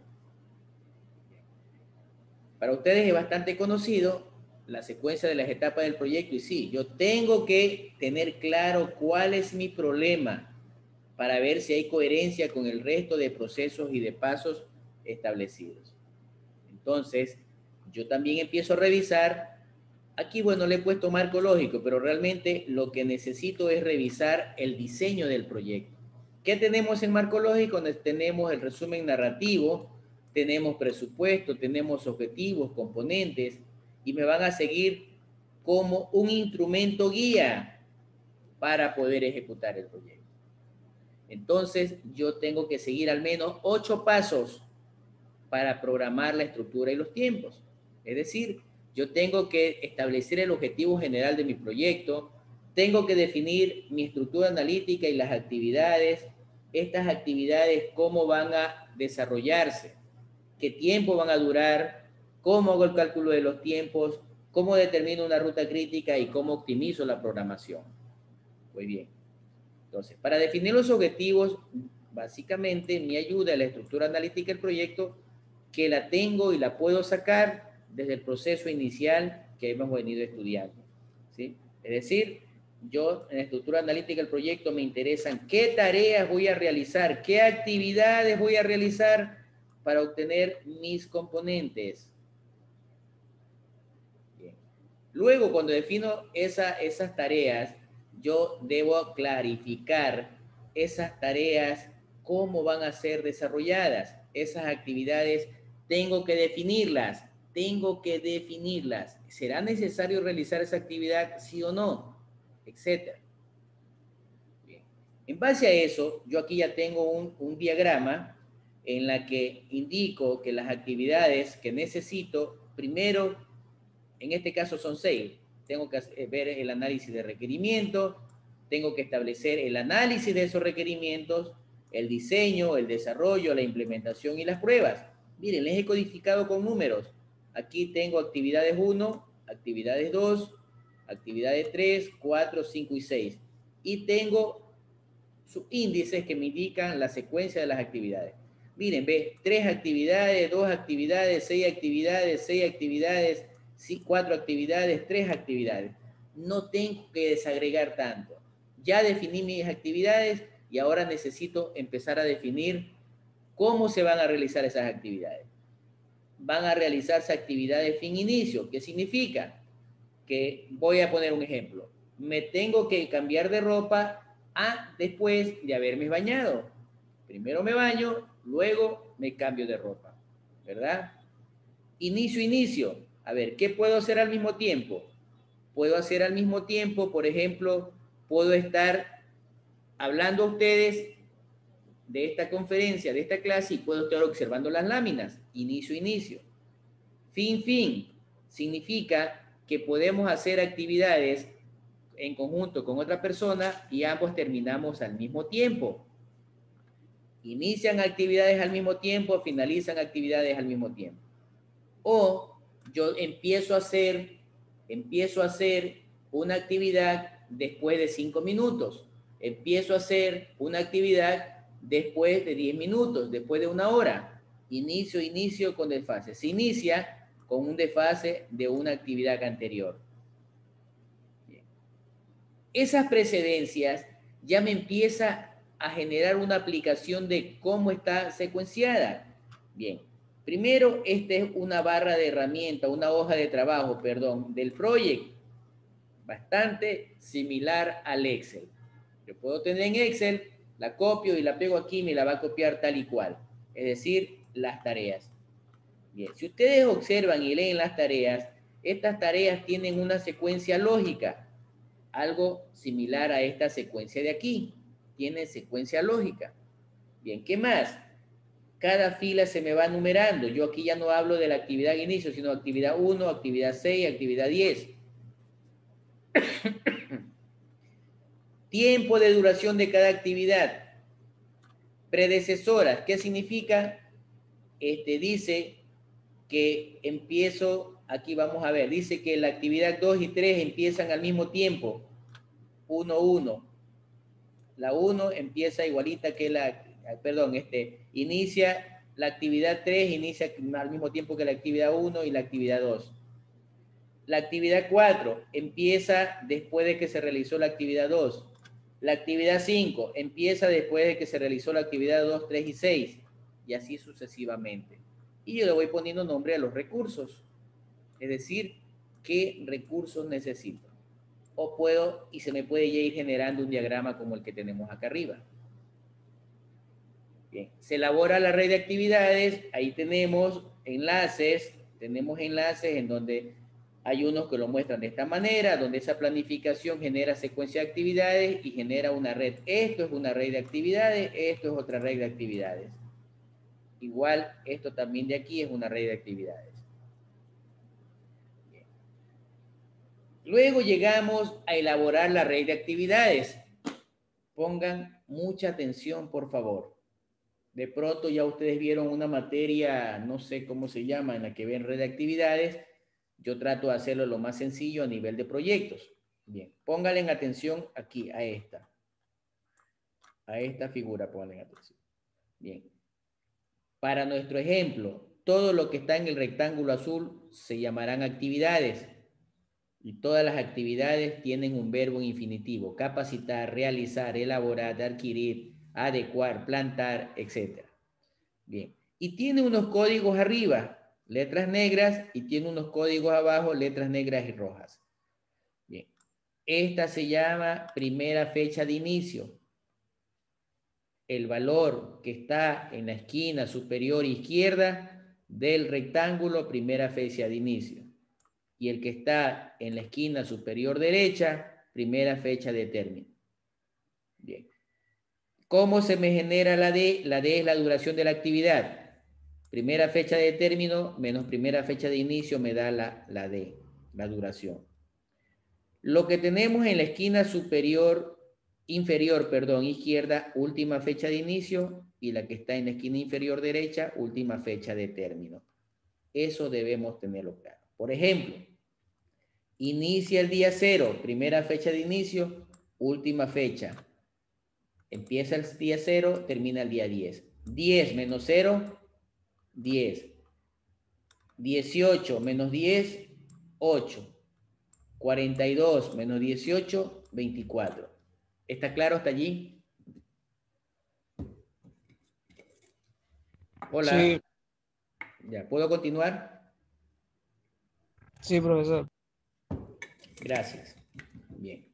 Para ustedes es bastante conocido la secuencia de las etapas del proyecto y sí, yo tengo que tener claro cuál es mi problema para ver si hay coherencia con el resto de procesos y de pasos establecidos. Entonces, yo también empiezo a revisar, aquí bueno, le he puesto marco lógico, pero realmente lo que necesito es revisar el diseño del proyecto. ¿Qué tenemos en marco lógico? Tenemos el resumen narrativo, tenemos presupuesto, tenemos objetivos, componentes, y me van a seguir como un instrumento guía para poder ejecutar el proyecto. Entonces, yo tengo que seguir al menos ocho pasos para programar la estructura y los tiempos. Es decir, yo tengo que establecer el objetivo general de mi proyecto, tengo que definir mi estructura analítica y las actividades, estas actividades, cómo van a desarrollarse, qué tiempo van a durar, cómo hago el cálculo de los tiempos, cómo determino una ruta crítica y cómo optimizo la programación. Muy bien. Entonces, para definir los objetivos, básicamente me ayuda la estructura analítica del proyecto, que la tengo y la puedo sacar desde el proceso inicial que hemos venido estudiando. ¿sí? Es decir, yo en la estructura analítica del proyecto me interesan qué tareas voy a realizar, qué actividades voy a realizar para obtener mis componentes. Luego, cuando defino esas tareas, yo debo clarificar esas tareas, cómo van a ser desarrolladas. Esas actividades tengo que definirlas, tengo que definirlas. ¿Será necesario realizar esa actividad, sí o no? Etcétera. En base a eso, yo aquí ya tengo un, diagrama en la que indico que las actividades que necesito, primero, en este caso son seis. Tengo que ver el análisis de requerimientos, tengo que establecer el análisis de esos requerimientos, el diseño, el desarrollo, la implementación y las pruebas. Miren, les he codificado con números. Aquí tengo actividades 1, actividades 2, actividades 3, 4, 5 y 6. Y tengo índices que me indican la secuencia de las actividades. Miren, ve, tres actividades, dos actividades, seis actividades, seis actividades, cuatro actividades, tres actividades. No tengo que desagregar tanto. Ya definí mis actividades y ahora necesito empezar a definir cómo se van a realizar esas actividades. Van a realizarse actividades fin-inicio. ¿Qué significa? Voy a poner un ejemplo, me tengo que cambiar de ropa a, después de haberme bañado. Primero me baño, luego me cambio de ropa, ¿verdad? Inicio, inicio. A ver, ¿qué puedo hacer al mismo tiempo? Puedo hacer al mismo tiempo, por ejemplo, puedo estar hablando a ustedes de esta conferencia, de esta clase, y puedo estar observando las láminas. Inicio, inicio. Fin, fin. Significa que podemos hacer actividades en conjunto con otra persona y ambos terminamos al mismo tiempo. Inician actividades al mismo tiempo, finalizan actividades al mismo tiempo. O yo empiezo a hacer, empiezo a hacer una actividad después de cinco minutos. Empiezo a hacer una actividad después de diez minutos, después de una hora. Inicio, inicio con desfase. Se inicia con un desfase de una actividad anterior. Esas precedencias ya me empieza a generar una aplicación de cómo está secuenciada. Bien, primero, esta es una barra de herramienta, una hoja de trabajo, perdón, del proyecto, bastante similar al Excel. Yo puedo tener en Excel, la copio y la pego aquí, me la va a copiar tal y cual, es decir, las tareas. Bien, si ustedes observan y leen las tareas, estas tareas tienen una secuencia lógica, algo similar a esta secuencia de aquí. Tiene secuencia lógica. Bien, ¿qué más? Cada fila se me va numerando. Yo aquí ya no hablo de la actividad inicio, sino actividad 1, actividad 6, actividad 10. Tiempo de duración de cada actividad. Predecesoras, ¿qué significa? Este dice que empiezo, aquí vamos a ver, dice que la actividad 2 y 3 empiezan al mismo tiempo, 1, 1. La 1 empieza igualita que la, perdón, este, inicia la actividad 3, inicia al mismo tiempo que la actividad 1 y la actividad 2. La actividad 4 empieza después de que se realizó la actividad 2. La actividad 5 empieza después de que se realizó la actividad 2, 3 y 6. Y así sucesivamente y yo le voy poniendo nombre a los recursos. Es decir, qué recursos necesito. O puedo, y se me puede ir generando un diagrama como el que tenemos acá arriba. Bien, se elabora la red de actividades, ahí tenemos enlaces, tenemos enlaces en donde hay unos que lo muestran de esta manera, donde esa planificación genera secuencia de actividades y genera una red. Esto es una red de actividades, esto es otra red de actividades. Igual, esto también de aquí es una red de actividades. Luego llegamos a elaborar la red de actividades. Pongan mucha atención, por favor. De pronto ya ustedes vieron una materia, no sé cómo se llama, en la que ven red de actividades. Yo trato de hacerlo lo más sencillo a nivel de proyectos. Bien, pónganle atención aquí, a esta. A esta figura, pónganle atención. Bien, para nuestro ejemplo, todo lo que está en el rectángulo azul se llamarán actividades. Y todas las actividades tienen un verbo infinitivo. Capacitar, realizar, elaborar, adquirir, adecuar, plantar, etc. Bien. Y tiene unos códigos arriba, letras negras, y tiene unos códigos abajo, letras negras y rojas. Bien. Esta se llama primera fecha de inicio el valor que está en la esquina superior izquierda del rectángulo primera fecha de inicio y el que está en la esquina superior derecha primera fecha de término. Bien. ¿Cómo se me genera la D? La D es la duración de la actividad. Primera fecha de término menos primera fecha de inicio me da la, la D, la duración. Lo que tenemos en la esquina superior inferior, perdón, izquierda, última fecha de inicio y la que está en la esquina inferior derecha, última fecha de término. Eso debemos tenerlo claro. Por ejemplo, inicia el día cero, primera fecha de inicio, última fecha. Empieza el día cero, termina el día 10. 10 menos 0, 10. 18 menos 10, 8. 42 menos 18, 24. ¿Está claro hasta allí? Hola. Sí. Ya, ¿puedo continuar? Sí, profesor. Gracias. Bien.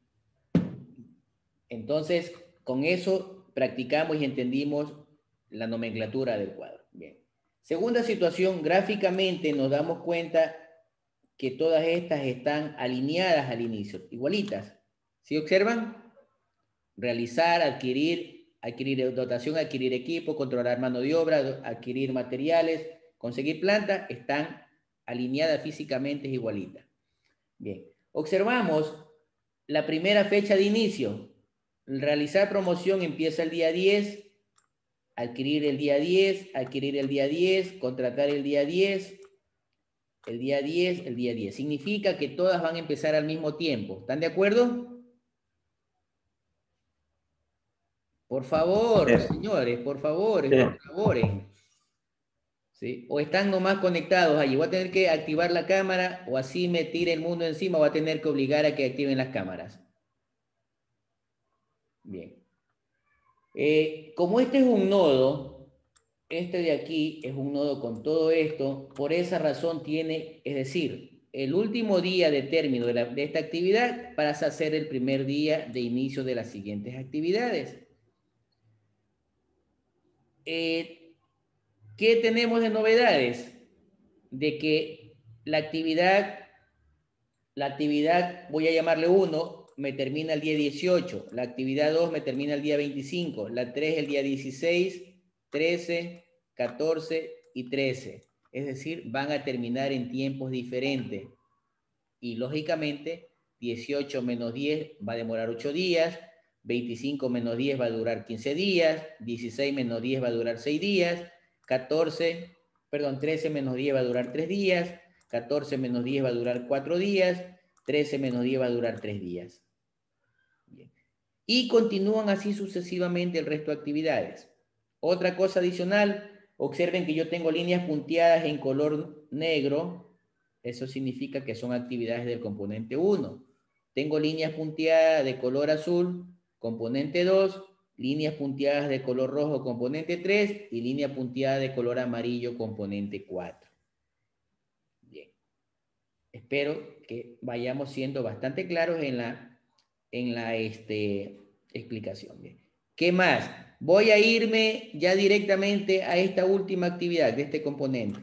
Entonces, con eso practicamos y entendimos la nomenclatura del cuadro. Bien. Segunda situación, gráficamente nos damos cuenta que todas estas están alineadas al inicio, igualitas. ¿Sí observan? Realizar, adquirir, adquirir dotación, adquirir equipo, controlar mano de obra, adquirir materiales, conseguir planta, están alineadas físicamente igualitas. Bien. Observamos la primera fecha de inicio. Realizar promoción empieza el día 10, adquirir el día 10, adquirir el día 10, contratar el día 10, el día 10, el día 10. Significa que todas van a empezar al mismo tiempo. ¿Están de acuerdo? Por favor, señores, por favor, por favor. ¿Sí? O están nomás conectados allí. Voy a tener que activar la cámara o así me tire el mundo encima. Voy a tener que obligar a que activen las cámaras. Bien. Eh, como este es un nodo, este de aquí es un nodo con todo esto, por esa razón tiene, es decir, el último día de término de, esta actividad para hacer el primer día de inicio de las siguientes actividades. Eh, ¿Qué tenemos de novedades? De que la actividad, la actividad, voy a llamarle 1, me termina el día 18, la actividad 2 me termina el día 25, la 3 el día 16, 13, 14 y 13. Es decir, van a terminar en tiempos diferentes. Y lógicamente, 18 menos 10 va a demorar 8 días, 25 menos 10 va a durar 15 días, 16 menos 10 va a durar 6 días, 14, perdón, 13 menos 10 va a durar 3 días, 14 menos 10 va a durar 4 días, 13 menos 10 va a durar 3 días. Y continúan así sucesivamente el resto de actividades. Otra cosa adicional, observen que yo tengo líneas punteadas en color negro. Eso significa que son actividades del componente 1. Tengo líneas punteadas de color azul, componente 2, líneas punteadas de color rojo, componente 3, y línea punteada de color amarillo, componente 4. Bien. Espero que vayamos siendo bastante claros en la en la este, explicación. ¿Qué más? Voy a irme ya directamente a esta última actividad de este componente.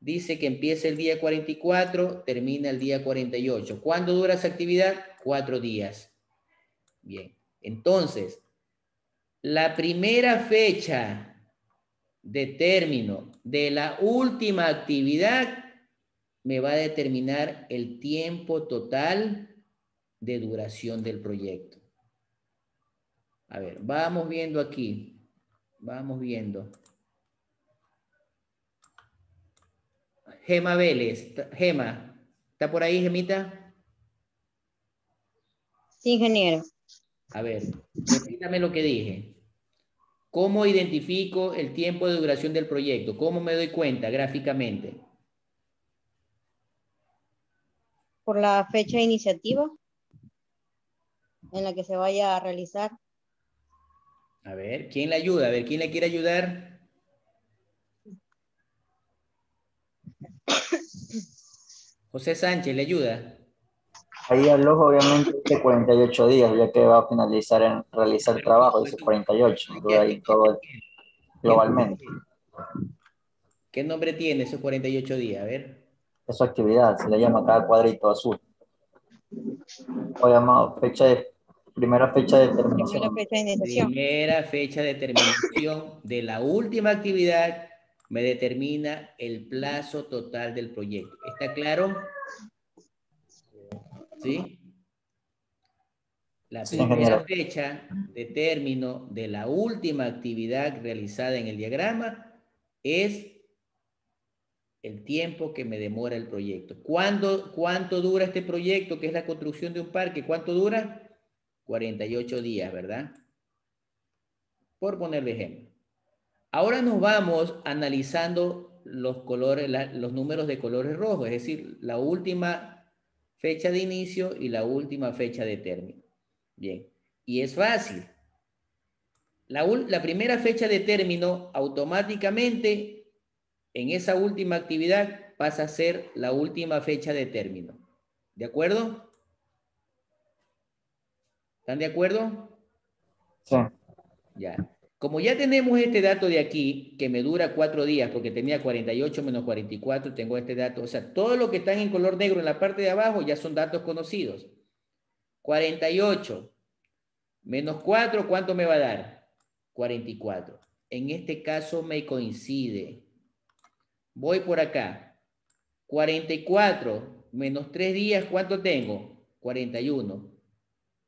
Dice que empieza el día 44, termina el día 48. ¿Cuándo dura esa actividad? Cuatro días. Bien, entonces, la primera fecha de término de la última actividad me va a determinar el tiempo total de duración del proyecto. A ver, vamos viendo aquí. Vamos viendo. Gema Vélez. Gema, ¿está por ahí, Gemita? Sí, ingeniero. A ver, repítame lo que dije. ¿Cómo identifico el tiempo de duración del proyecto? ¿Cómo me doy cuenta gráficamente? Por la fecha de iniciativa en la que se vaya a realizar. A ver, ¿quién le ayuda? A ver, ¿quién le quiere ayudar? José Sánchez, ¿le ayuda? Ahí el ojo obviamente dice 48 días, ya que va a finalizar en realizar el trabajo, dice 48, ahí todo globalmente. ¿Qué nombre tiene esos 48 días? A ver. Es su actividad, se le llama cada cuadrito azul. O llamado fecha de Primera fecha de terminación. Primera fecha de terminación de la última actividad me determina el plazo total del proyecto. ¿Está claro? ¿Sí? La primera fecha de término de la última actividad realizada en el diagrama es el tiempo que me demora el proyecto. ¿Cuándo, ¿Cuánto dura este proyecto, que es la construcción de un parque? ¿Cuánto dura? 48 días, ¿verdad? Por ponerle ejemplo. Ahora nos vamos analizando los colores, los números de colores rojos, es decir, la última fecha de inicio y la última fecha de término. Bien, y es fácil. La, la primera fecha de término automáticamente en esa última actividad pasa a ser la última fecha de término. ¿De acuerdo? ¿Están de acuerdo? Sí. Ya. Como ya tenemos este dato de aquí, que me dura cuatro días, porque tenía 48 menos 44, tengo este dato. O sea, todo lo que están en color negro en la parte de abajo ya son datos conocidos. 48 menos 4, ¿cuánto me va a dar? 44. En este caso me coincide. Voy por acá. 44 menos 3 días, ¿cuánto tengo? 41.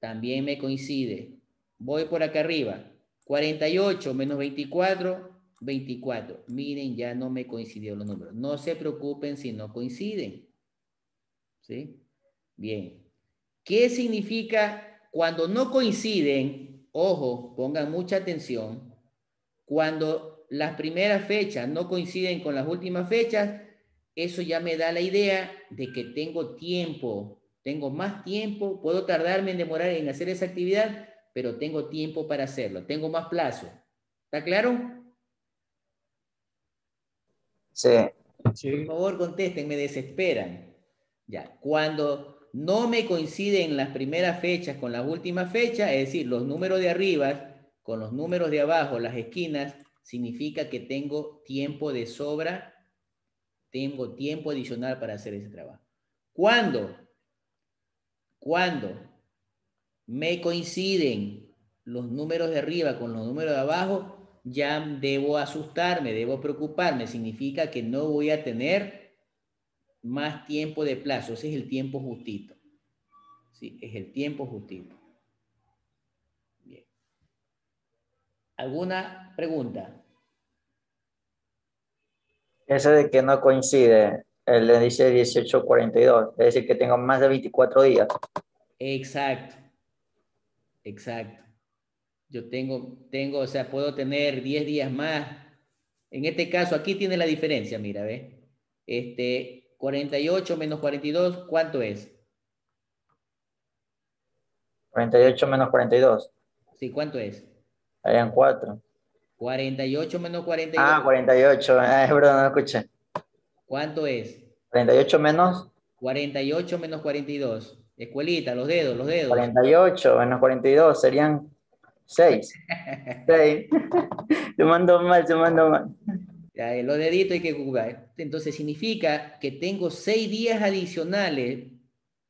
También me coincide. Voy por acá arriba. 48 menos 24, 24. Miren, ya no me coincidieron los números. No se preocupen si no coinciden. ¿Sí? Bien. ¿Qué significa cuando no coinciden? Ojo, pongan mucha atención. Cuando las primeras fechas no coinciden con las últimas fechas, eso ya me da la idea de que tengo tiempo, tengo más tiempo, puedo tardarme en demorar en hacer esa actividad, pero tengo tiempo para hacerlo, tengo más plazo. ¿Está claro? Sí. Por favor, contesten, me desesperan. Ya, cuando no me coinciden las primeras fechas con las últimas fechas, es decir, los números de arriba con los números de abajo, las esquinas, significa que tengo tiempo de sobra, tengo tiempo adicional para hacer ese trabajo. ¿Cuándo? Cuando me coinciden los números de arriba con los números de abajo, ya debo asustarme, debo preocuparme. Significa que no voy a tener más tiempo de plazo. Ese es el tiempo justito. Sí, es el tiempo justito. Bien. ¿Alguna pregunta? Ese de que no coincide, el le dice 1842, es decir, que tengo más de 24 días. Exacto. Exacto. Yo tengo, tengo, o sea, puedo tener 10 días más. En este caso, aquí tiene la diferencia, mira, ¿ve? Este, 48 menos 42, ¿cuánto es? 48 menos 42. Sí, ¿cuánto es? Harían 4. 48 menos 42. Ah, 48. Ah, es verdad, no escuché. ¿Cuánto es? 48 menos 48 menos 42. Escuelita, los dedos, los dedos. 48 menos 42 serían 6. 6. Se mandó mal, se mandó mal. Ya, eh, los deditos hay que jugar. Entonces significa que tengo seis días adicionales,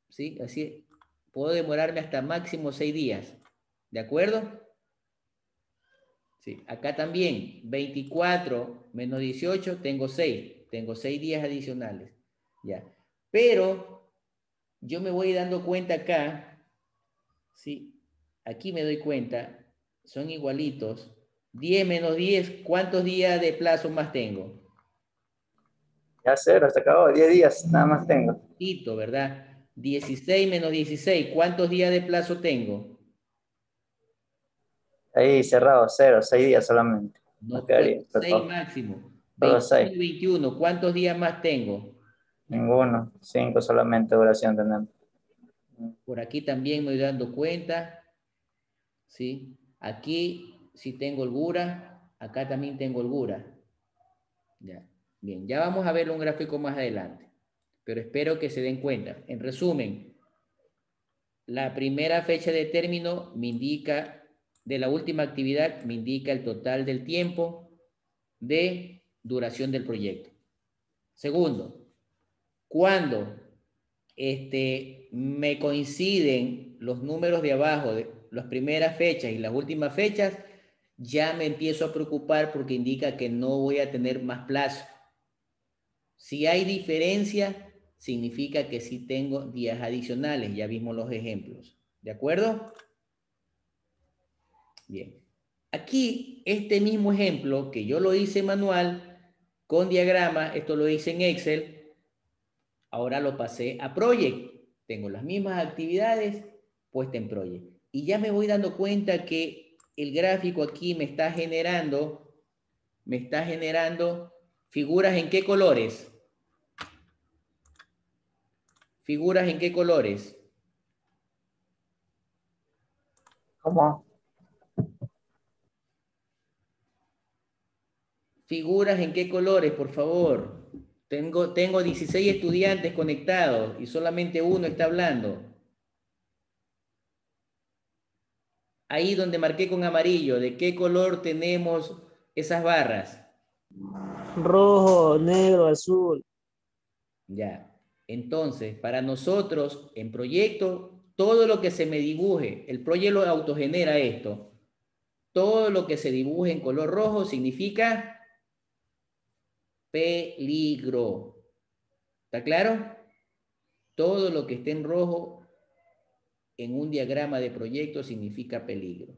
¿sí? Así puedo demorarme hasta máximo seis días. ¿De acuerdo? Sí, acá también, 24 menos 18, tengo 6. Tengo 6 días adicionales. Ya. Pero yo me voy dando cuenta acá, ¿sí? Aquí me doy cuenta, son igualitos. 10 menos 10, ¿cuántos días de plazo más tengo? Ya cero, se acabó. 10 días, nada más tengo. Poquito, ¿verdad? 16 menos 16, ¿cuántos días de plazo tengo? Ahí cerrado, cero, 6 días solamente. No, Me quedaría, por 6 favor. máximo. Solo 21 seis. y 21, ¿cuántos días más tengo? Ninguno. 5 solamente duración tenemos. Por aquí también me voy dando cuenta. ¿Sí? Aquí sí tengo holgura. Acá también tengo holgura. Ya. Bien, ya vamos a ver un gráfico más adelante. Pero espero que se den cuenta. En resumen, la primera fecha de término me indica, de la última actividad, me indica el total del tiempo de duración del proyecto. Segundo, cuando este, me coinciden los números de abajo, las primeras fechas y las últimas fechas, ya me empiezo a preocupar porque indica que no voy a tener más plazo. Si hay diferencia, significa que sí tengo días adicionales, ya vimos los ejemplos. ¿De acuerdo? Bien. Aquí, este mismo ejemplo que yo lo hice manual, con diagrama, esto lo hice en Excel, ahora lo pasé a Project. Tengo las mismas actividades puestas en Project. Y ya me voy dando cuenta que el gráfico aquí me está generando, me está generando figuras en qué colores. Figuras en qué colores. ¿Cómo? Figuras en qué colores, por favor. Tengo, tengo 16 estudiantes conectados y solamente uno está hablando. Ahí donde marqué con amarillo, ¿de qué color tenemos esas barras? Rojo, negro, azul. Ya. Entonces, para nosotros en proyecto, todo lo que se me dibuje, el proyecto autogenera esto. Todo lo que se dibuje en color rojo significa peligro. ¿Está claro? Todo lo que esté en rojo en un diagrama de proyecto significa peligro.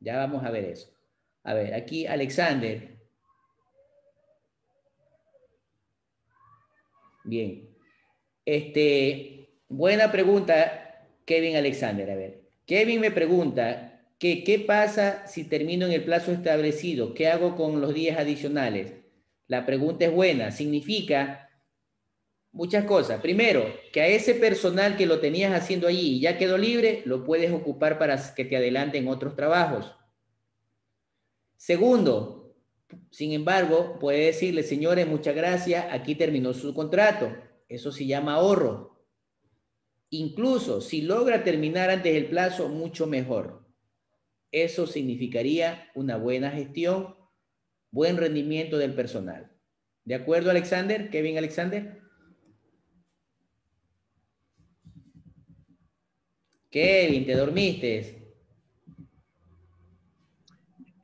Ya vamos a ver eso. A ver, aquí Alexander. Bien. Este, buena pregunta, Kevin Alexander. A ver, Kevin me pregunta que qué pasa si termino en el plazo establecido, qué hago con los días adicionales. La pregunta es buena, significa muchas cosas. Primero, que a ese personal que lo tenías haciendo allí y ya quedó libre, lo puedes ocupar para que te adelanten otros trabajos. Segundo, sin embargo, puede decirle, señores, muchas gracias, aquí terminó su contrato. Eso se llama ahorro. Incluso si logra terminar antes del plazo, mucho mejor. Eso significaría una buena gestión, buen rendimiento del personal. ¿De acuerdo, Alexander? Kevin Alexander. Kevin, ¿te dormiste?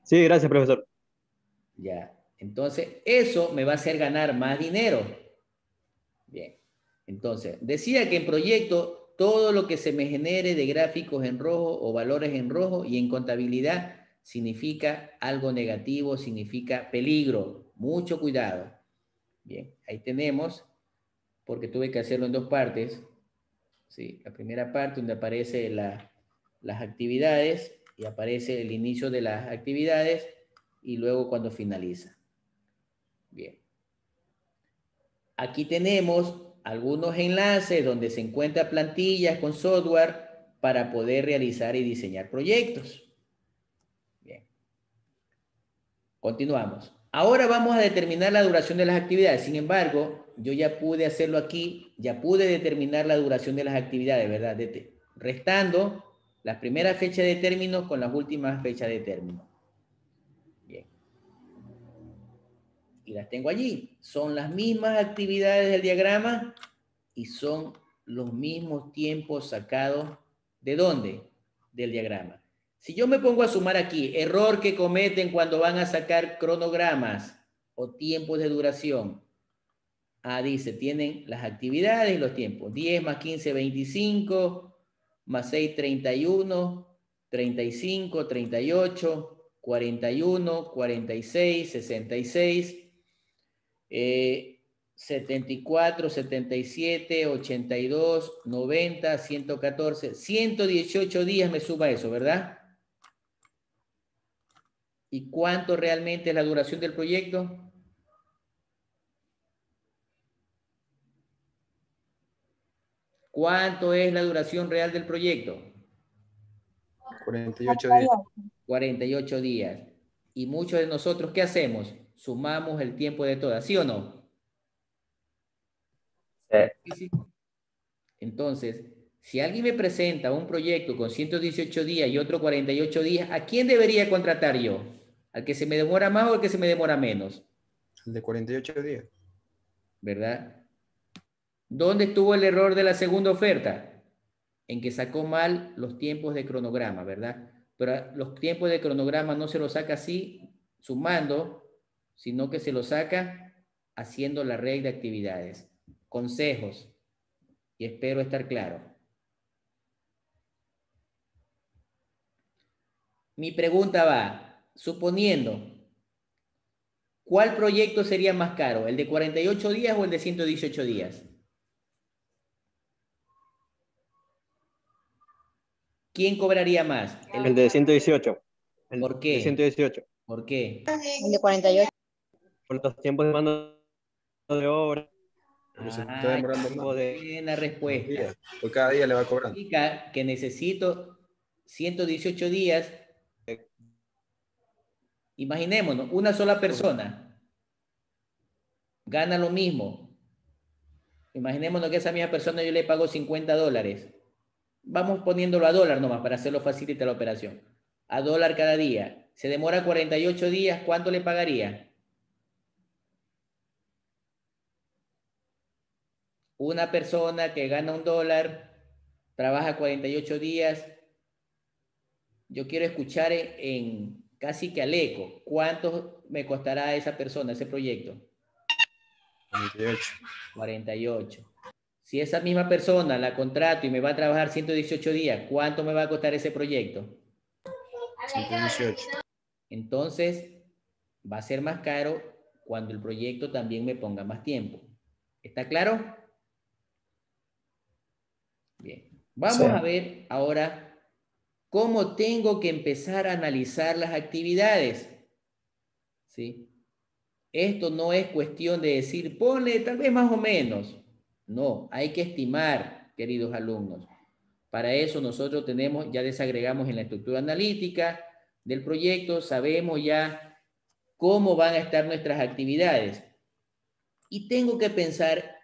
Sí, gracias, profesor. Ya. Entonces, eso me va a hacer ganar más dinero. Bien. Entonces, decía que en proyecto, todo lo que se me genere de gráficos en rojo o valores en rojo y en contabilidad significa algo negativo, significa peligro. Mucho cuidado. Bien, ahí tenemos, porque tuve que hacerlo en dos partes. ¿sí? La primera parte donde aparece las actividades y aparece el inicio de las actividades y luego cuando finaliza. Bien. Aquí tenemos algunos enlaces donde se encuentra plantillas con software para poder realizar y diseñar proyectos. Bien. Continuamos. Ahora vamos a determinar la duración de las actividades. Sin embargo, yo ya pude hacerlo aquí, ya pude determinar la duración de las actividades, ¿verdad? restando las primeras fechas de término con las últimas fechas de término. Bien. Y las tengo allí. Son las mismas actividades del diagrama y son los mismos tiempos sacados de dónde? Del diagrama. Si yo me pongo a sumar aquí, error que cometen cuando van a sacar cronogramas o tiempos de duración. Ah, dice, tienen las actividades y los tiempos. 10 más 15, 25, más 6, 31, 35, 38, 41, 46, 66, 74, 77, 82, 90, 114, 118 días me suma eso, ¿verdad? ¿Y cuánto realmente es la duración del proyecto? ¿Cuánto es la duración real del proyecto? 48 días. 48 días. Y muchos de nosotros, ¿qué hacemos? Sumamos el tiempo de todas, ¿sí o no? Sí. Entonces, si alguien me presenta un proyecto con 118 días y otro 48 días, ¿a quién debería contratar yo? ¿Al que se me demora más o al que se me demora menos? El de 48 días. ¿Verdad? ¿Dónde estuvo el error de la segunda oferta? En que sacó mal los tiempos de cronograma, ¿verdad? Pero los tiempos de cronograma no se los saca así, sumando, sino que se los saca haciendo la red de actividades. Consejos. Y espero estar claro. Mi pregunta va, suponiendo, ¿cuál proyecto sería más caro? ¿El de 48 días o el de 118 días? ¿Quién cobraría más? El de 118. El ¿Por qué? de 118. ¿Por qué? El de 48. Por los tiempos de mando de obra. Se Ah, está demorando de- Buena respuesta. Pues cada día le va cobrando. Significa que necesito 118 días. Imaginémonos, una sola persona gana lo mismo. Imaginémonos que esa misma persona yo le pago 50 dólares. Vamos poniéndolo a dólar nomás para hacerlo facilita la operación. A dólar cada día. Se demora 48 días, ¿cuánto le pagaría? Una persona que gana un dólar, trabaja 48 días. Yo quiero escuchar en, en casi que al eco. ¿Cuánto me costará a esa persona ese proyecto? 48. 48. Si esa misma persona la contrato y me va a trabajar 118 días, ¿cuánto me va a costar ese proyecto? 118. Entonces, va a ser más caro cuando el proyecto también me ponga más tiempo. ¿Está claro? Bien. Vamos Sí. a ver ahora cómo tengo que empezar a analizar las actividades. ¿Sí? Esto no es cuestión de decir, ponle tal vez más o menos. No, hay que estimar, queridos alumnos. Para eso nosotros tenemos, ya desagregamos en la estructura analítica del proyecto, sabemos ya cómo van a estar nuestras actividades. Y tengo que pensar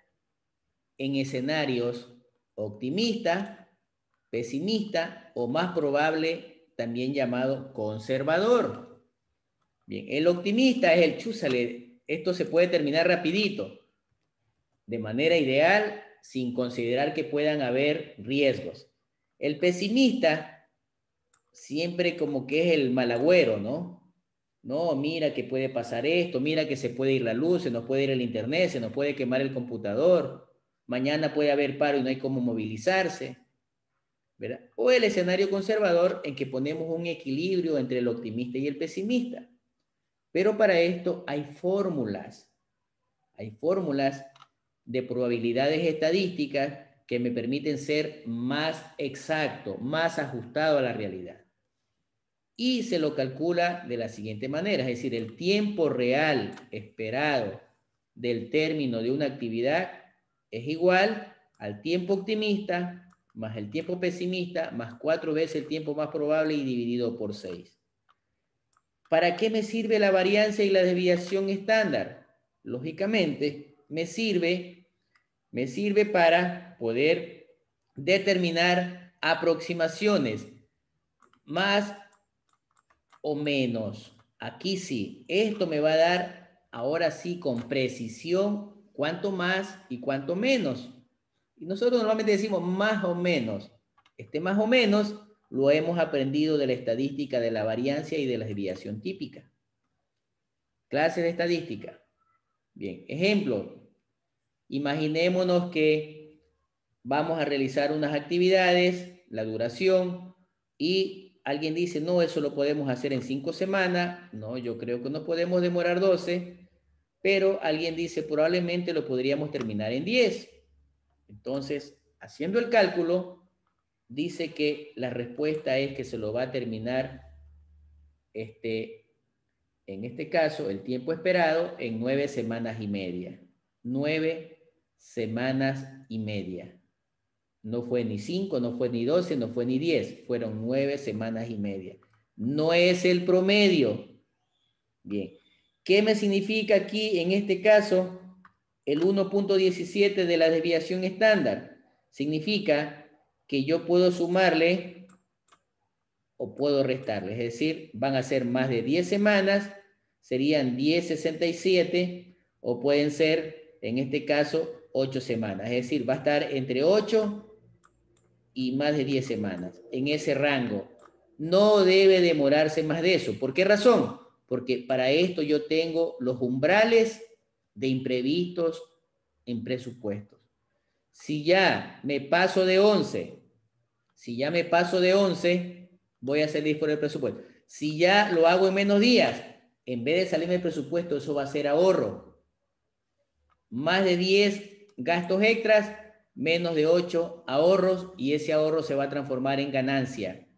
en escenarios optimista, pesimista o más probable, también llamado conservador. Bien, el optimista es el chúsale, esto se puede terminar rapidito, de manera ideal, sin considerar que puedan haber riesgos. El pesimista siempre como que es el malagüero, ¿no? No, mira que puede pasar esto, mira que se puede ir la luz, se nos puede ir el internet, se nos puede quemar el computador, mañana puede haber paro y no hay cómo movilizarse. O el escenario conservador en que ponemos un equilibrio entre el optimista y el pesimista. Pero para esto hay fórmulas. Hay fórmulas de probabilidades estadísticas que me permiten ser más exacto, más ajustado a la realidad. Y se lo calcula de la siguiente manera, es decir, el tiempo real esperado del término de una actividad es igual al tiempo optimista más el tiempo pesimista más cuatro veces el tiempo más probable y dividido por seis. ¿Para qué me sirve la varianza y la desviación estándar? Lógicamente, me sirve, me sirve para poder determinar aproximaciones más o menos. Aquí sí, esto me va a dar ahora sí con precisión cuánto más y cuánto menos. Y nosotros normalmente decimos más o menos. Este más o menos lo hemos aprendido de la estadística de la variancia y de la desviación típica. Clase de estadística. Bien, ejemplo. Imaginémonos que vamos a realizar unas actividades, la duración, y alguien dice, no, eso lo podemos hacer en cinco semanas. No, yo creo que no podemos demorar 12, pero alguien dice, probablemente lo podríamos terminar en 10. Entonces, haciendo el cálculo, dice que la respuesta es que se lo va a terminar, este, en este caso, el tiempo esperado en nueve semanas y media. Nueve semanas y media. No fue ni cinco, no fue ni doce, no fue ni diez. Fueron nueve semanas y media. No es el promedio. Bien. ¿Qué me significa aquí, en este caso, el 1.17 de la desviación estándar? Significa que yo puedo sumarle o puedo restarle. Es decir, van a ser más de 10 semanas, serían 10.67 o pueden ser, en este caso, 8 semanas. Es decir, va a estar entre 8 y más de 10 semanas, en ese rango. No debe demorarse más de eso. ¿Por qué razón? Porque para esto yo tengo los umbrales de imprevistos en presupuestos. Si ya me paso de 11, si ya me paso de 11, voy a salir por el presupuesto. Si ya lo hago en menos días, en vez de salirme del presupuesto, eso va a ser ahorro. Más de 10 gastos extras, menos de 8 ahorros y ese ahorro se va a transformar en ganancia.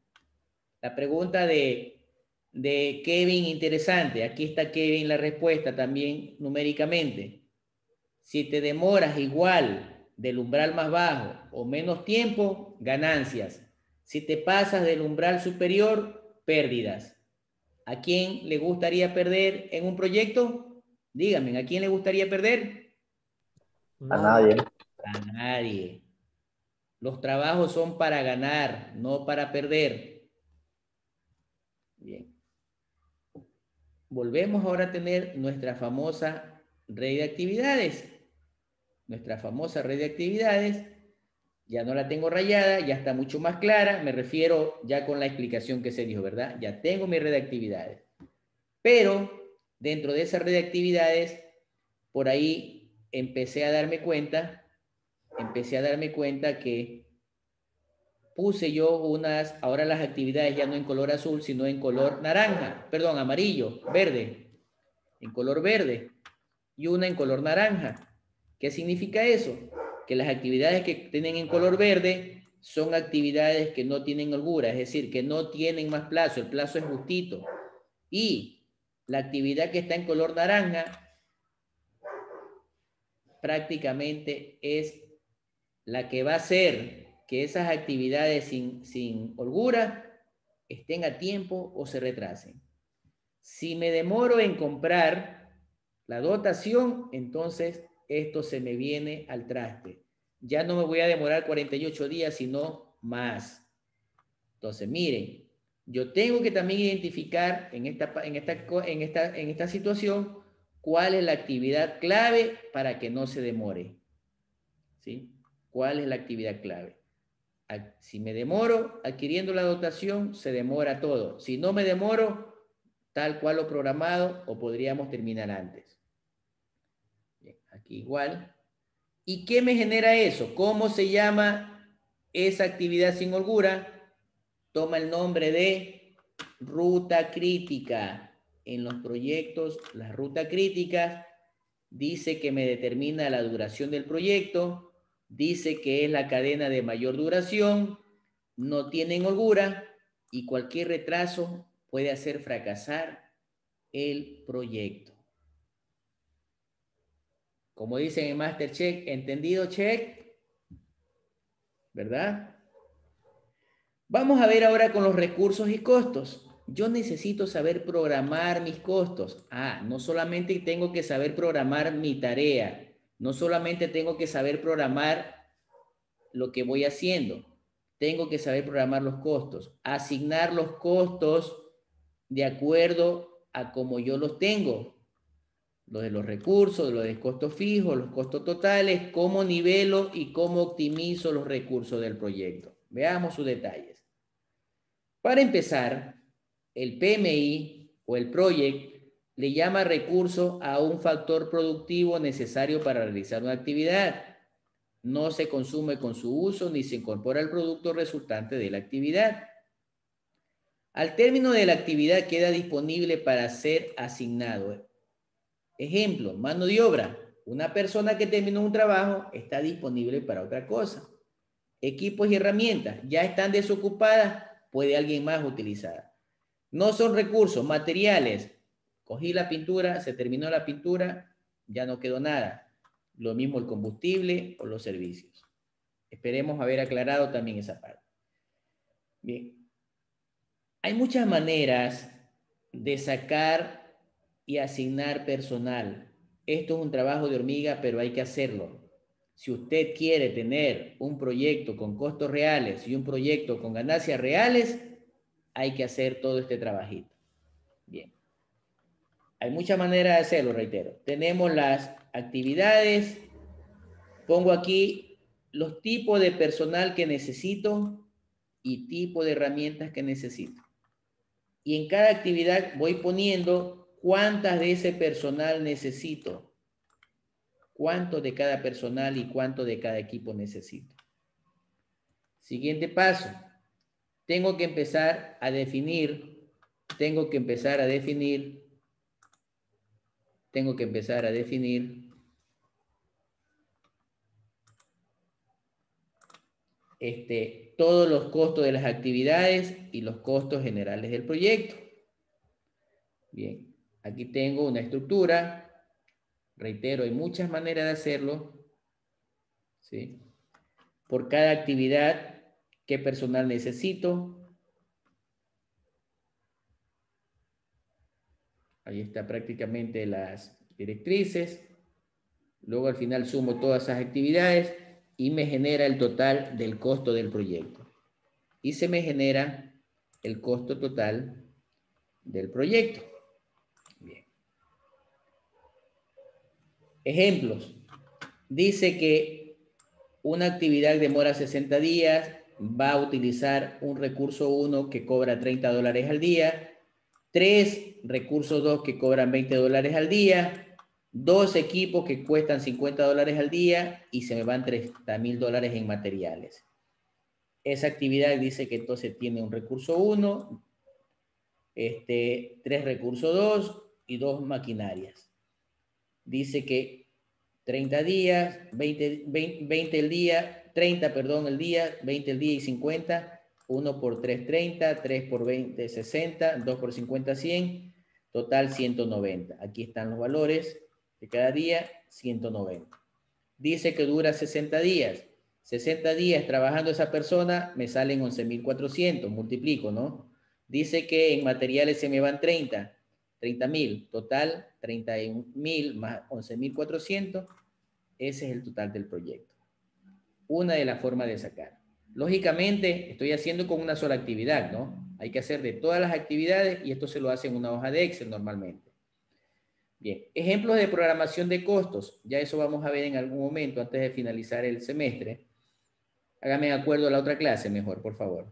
La pregunta de, de Kevin, interesante. Aquí está Kevin la respuesta también numéricamente. Si te demoras igual del umbral más bajo o menos tiempo, ganancias. Si te pasas del umbral superior, pérdidas. ¿A quién le gustaría perder en un proyecto? Díganme, ¿a quién le gustaría perder? A nadie. A nadie. Los trabajos son para ganar, no para perder. Bien. Volvemos ahora a tener nuestra famosa red de actividades. Nuestra famosa red de actividades. Ya no la tengo rayada, ya está mucho más clara. Me refiero ya con la explicación que se dijo, ¿verdad? Ya tengo mi red de actividades. Pero dentro de esa red de actividades, por ahí empecé a darme cuenta empecé a darme cuenta que puse yo unas, ahora las actividades ya no en color azul, sino en color naranja, perdón, amarillo, verde, en color verde, y una en color naranja. ¿Qué significa eso? Que las actividades que tienen en color verde son actividades que no tienen holgura, es decir, que no tienen más plazo, el plazo es justito. Y la actividad que está en color naranja prácticamente es la que va a hacer que esas actividades sin, sin holgura estén a tiempo o se retrasen. Si me demoro en comprar la dotación, entonces esto se me viene al traste. Ya no me voy a demorar 48 días, sino más. Entonces, miren, yo tengo que también identificar en esta, en esta, en esta, en esta situación cuál es la actividad clave para que no se demore. ¿Sí? ¿Cuál es la actividad clave? Si me demoro adquiriendo la dotación, se demora todo. Si no me demoro, tal cual lo programado, o podríamos terminar antes. aquí igual. ¿Y qué me genera eso? ¿Cómo se llama esa actividad sin holgura? Toma el nombre de ruta crítica en los proyectos, la ruta crítica dice que me determina la duración del proyecto, dice que es la cadena de mayor duración, no tienen holgura y cualquier retraso puede hacer fracasar el proyecto. Como dicen en Master Check, ¿entendido check? ¿Verdad? Vamos a ver ahora con los recursos y costos yo necesito saber programar mis costos. Ah, no solamente tengo que saber programar mi tarea, no solamente tengo que saber programar lo que voy haciendo, tengo que saber programar los costos, asignar los costos de acuerdo a como yo los tengo. Los de los recursos, los de costos fijos, los costos totales, cómo nivelo y cómo optimizo los recursos del proyecto. Veamos sus detalles. Para empezar, el PMI o el Project le llama recurso a un factor productivo necesario para realizar una actividad. No se consume con su uso ni se incorpora al producto resultante de la actividad. Al término de la actividad queda disponible para ser asignado. Ejemplo, mano de obra. Una persona que terminó un trabajo está disponible para otra cosa. Equipos y herramientas ya están desocupadas, puede alguien más utilizar. No son recursos, materiales. Cogí la pintura, se terminó la pintura, ya no quedó nada. Lo mismo el combustible o los servicios. Esperemos haber aclarado también esa parte. Bien. Hay muchas maneras de sacar y asignar personal. Esto es un trabajo de hormiga, pero hay que hacerlo. Si usted quiere tener un proyecto con costos reales y un proyecto con ganancias reales, hay que hacer todo este trabajito. Bien. Hay muchas maneras de hacerlo, reitero. Tenemos las actividades. Pongo aquí los tipos de personal que necesito y tipo de herramientas que necesito. Y en cada actividad voy poniendo cuántas de ese personal necesito. Cuánto de cada personal y cuánto de cada equipo necesito. Siguiente paso tengo que empezar a definir, tengo que empezar a definir, tengo que empezar a definir este, todos los costos de las actividades y los costos generales del proyecto. Bien, aquí tengo una estructura. Reitero, hay muchas maneras de hacerlo. ¿sí? Por cada actividad qué personal necesito. Ahí está prácticamente las directrices. Luego al final sumo todas esas actividades y me genera el total del costo del proyecto. Y se me genera el costo total del proyecto. Bien. Ejemplos. Dice que una actividad demora 60 días, va a utilizar un recurso 1 que cobra 30 dólares al día, 3 recursos 2 que cobran 20 dólares al día, dos equipos que cuestan 50 dólares al día y se me van 30 mil dólares en materiales. Esa actividad dice que entonces tiene un recurso 1, este, tres recursos 2 y dos maquinarias. Dice que 30 días, 20, 20, el día, 30, perdón, el día, 20 el día y 50, 1 por 3, 30, 3 por 20, 60, 2 por 50, 100, total 190. Aquí están los valores de cada día, 190. Dice que dura 60 días. 60 días trabajando esa persona, me salen 11.400, multiplico, ¿no? Dice que en materiales se me van 30, 30.000, total 31.000 más 11.400, ese es el total del proyecto. Una de las formas de sacar. Lógicamente, estoy haciendo con una sola actividad, ¿no? Hay que hacer de todas las actividades y esto se lo hace en una hoja de Excel normalmente. Bien, ejemplos de programación de costos. Ya eso vamos a ver en algún momento antes de finalizar el semestre. Hágame acuerdo a la otra clase mejor, por favor.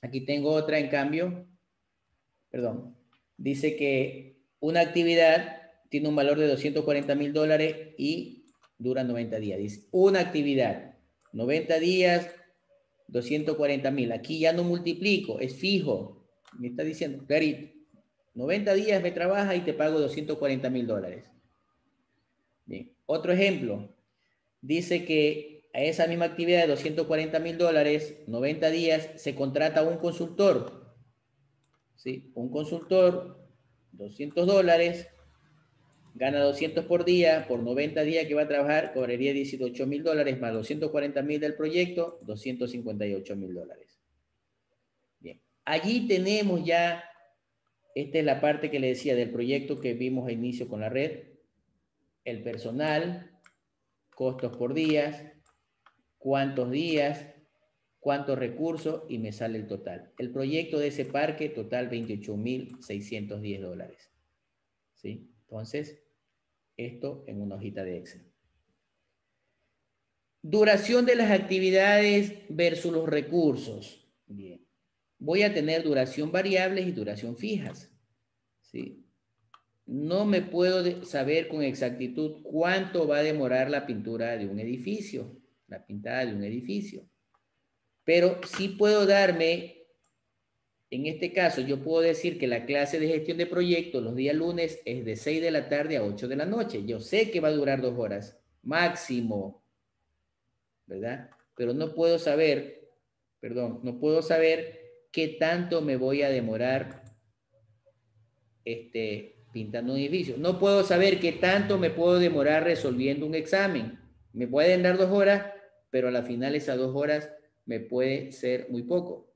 Aquí tengo otra, en cambio. Perdón. Dice que una actividad tiene un valor de 240 mil dólares y dura 90 días. Dice, una actividad, 90 días, 240 mil. Aquí ya no multiplico, es fijo. Me está diciendo, clarito. 90 días me trabaja y te pago 240 mil dólares. Bien. Otro ejemplo. Dice que a esa misma actividad de 240 mil dólares, 90 días, se contrata un consultor. ¿Sí? Un consultor, 200 dólares, gana 200 por día, por 90 días que va a trabajar, cobraría 18 mil dólares más 240 mil del proyecto, 258 mil dólares. Bien. Allí tenemos ya esta es la parte que le decía del proyecto que vimos a inicio con la red. El personal, costos por días, cuántos días, cuántos recursos y me sale el total. El proyecto de ese parque, total 28.610 dólares. ¿Sí? Entonces, esto en una hojita de Excel. Duración de las actividades versus los recursos. Bien voy a tener duración variables y duración fijas. ¿sí? No me puedo saber con exactitud cuánto va a demorar la pintura de un edificio, la pintada de un edificio. Pero sí puedo darme, en este caso, yo puedo decir que la clase de gestión de proyectos los días lunes es de 6 de la tarde a 8 de la noche. Yo sé que va a durar dos horas, máximo, ¿verdad? Pero no puedo saber, perdón, no puedo saber qué tanto me voy a demorar este, pintando un edificio. No puedo saber qué tanto me puedo demorar resolviendo un examen. Me pueden dar dos horas, pero a la final esas dos horas me puede ser muy poco.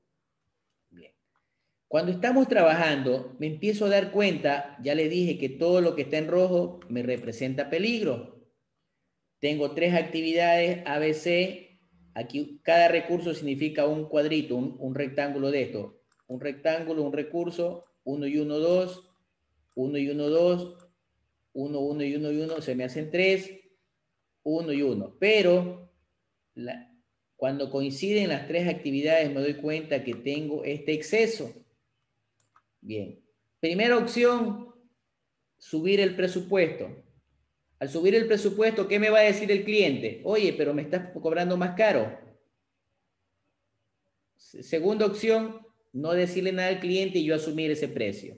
Cuando estamos trabajando, me empiezo a dar cuenta, ya le dije que todo lo que está en rojo me representa peligro. Tengo tres actividades ABC Aquí cada recurso significa un cuadrito, un, rectángulo de esto. Un rectángulo, un recurso, 1 y 1, 2, 1 y 1, 2, 1, 1 y 1 y 1, se me hacen 3, 1 y 1. Pero cuando coinciden las tres actividades me doy cuenta que tengo este exceso. Bien. Primera opción, subir el presupuesto. Al subir el presupuesto, ¿qué me va a decir el cliente? Oye, pero me estás cobrando más caro. Segunda opción, no decirle nada al cliente y yo asumir ese precio.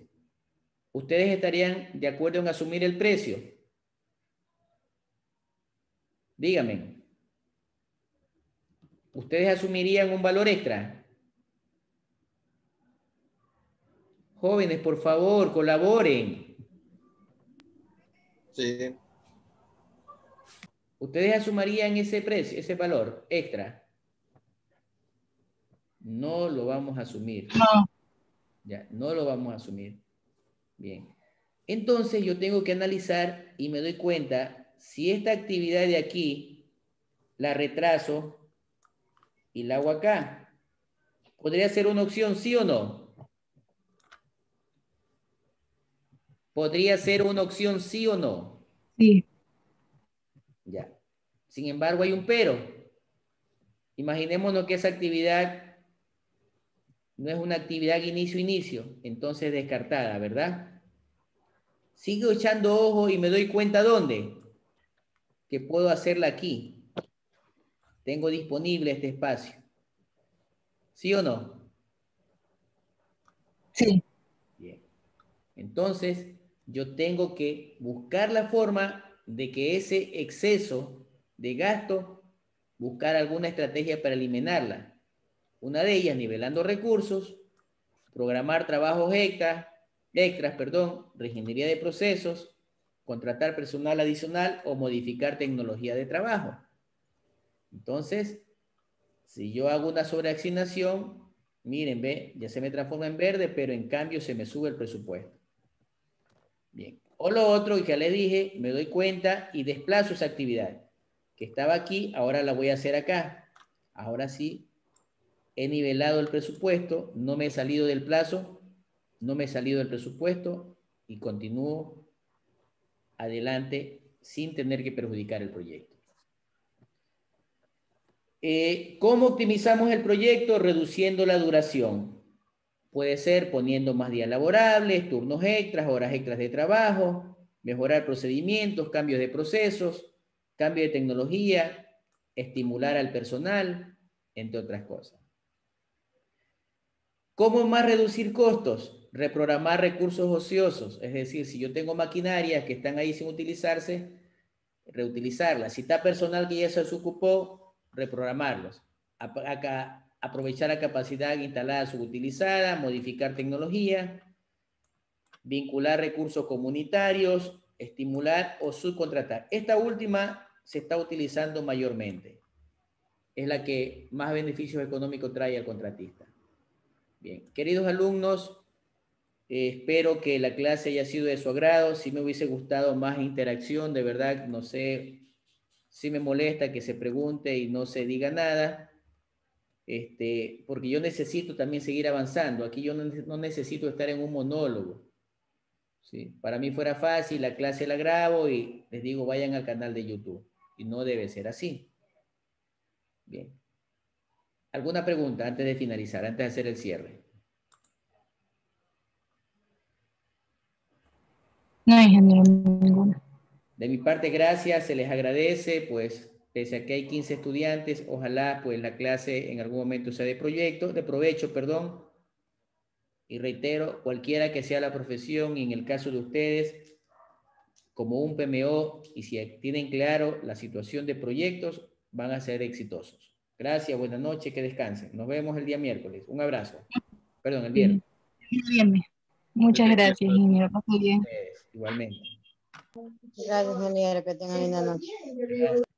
¿Ustedes estarían de acuerdo en asumir el precio? Dígame. ¿Ustedes asumirían un valor extra? Jóvenes, por favor, colaboren. Sí. ¿Ustedes asumirían ese precio, ese valor extra? No lo vamos a asumir. No. Ya, no lo vamos a asumir. Bien. Entonces yo tengo que analizar y me doy cuenta si esta actividad de aquí la retraso y la hago acá. ¿Podría ser una opción, sí o no? ¿Podría ser una opción, sí o no? Sí. Ya. Sin embargo, hay un pero. Imaginémonos que esa actividad no es una actividad inicio-inicio, entonces descartada, ¿verdad? sigo echando ojo y me doy cuenta dónde, que puedo hacerla aquí. Tengo disponible este espacio. ¿Sí o no? Sí. Bien. Entonces, yo tengo que buscar la forma de que ese exceso de gasto, buscar alguna estrategia para eliminarla. Una de ellas, nivelando recursos, programar trabajos extras, extras, perdón, reingeniería de procesos, contratar personal adicional o modificar tecnología de trabajo. Entonces, si yo hago una sobreasignación, miren, ve, ya se me transforma en verde, pero en cambio se me sube el presupuesto. Bien. O lo otro, y ya le dije, me doy cuenta y desplazo esa actividad que estaba aquí, ahora la voy a hacer acá. Ahora sí, he nivelado el presupuesto, no me he salido del plazo, no me he salido del presupuesto y continúo adelante sin tener que perjudicar el proyecto. Eh, ¿Cómo optimizamos el proyecto? Reduciendo la duración. Puede ser poniendo más días laborables, turnos extras, horas extras de trabajo, mejorar procedimientos, cambios de procesos, cambio de tecnología, estimular al personal, entre otras cosas. ¿Cómo más reducir costos? Reprogramar recursos ociosos. Es decir, si yo tengo maquinarias que están ahí sin utilizarse, reutilizarlas. Si está personal que ya se ocupó, reprogramarlos. Acá, aprovechar la capacidad instalada subutilizada, modificar tecnología, vincular recursos comunitarios, estimular o subcontratar. Esta última se está utilizando mayormente. Es la que más beneficios económicos trae al contratista. Bien, queridos alumnos, eh, espero que la clase haya sido de su agrado. Si me hubiese gustado más interacción, de verdad, no sé, si me molesta que se pregunte y no se diga nada. Este, porque yo necesito también seguir avanzando. Aquí yo no, necesito estar en un monólogo. ¿sí? Para mí fuera fácil, la clase la grabo y les digo, vayan al canal de YouTube. Y no debe ser así. Bien. ¿Alguna pregunta antes de finalizar, antes de hacer el cierre? No, ingeniero, ninguna. De mi parte, gracias, se les agradece, pues, pese a que hay 15 estudiantes, ojalá, pues, la clase en algún momento sea de proyecto, de provecho, perdón. Y reitero, cualquiera que sea la profesión, y en el caso de ustedes, como un PMO, y si tienen claro la situación de proyectos, van a ser exitosos. Gracias, buenas noches, que descansen. Nos vemos el día miércoles. Un abrazo. Perdón, el viernes. El viernes. Muchas gracias, ingeniero. Pasó bien. Igualmente. Gracias, ingeniero. Que tengan linda noche. Gracias.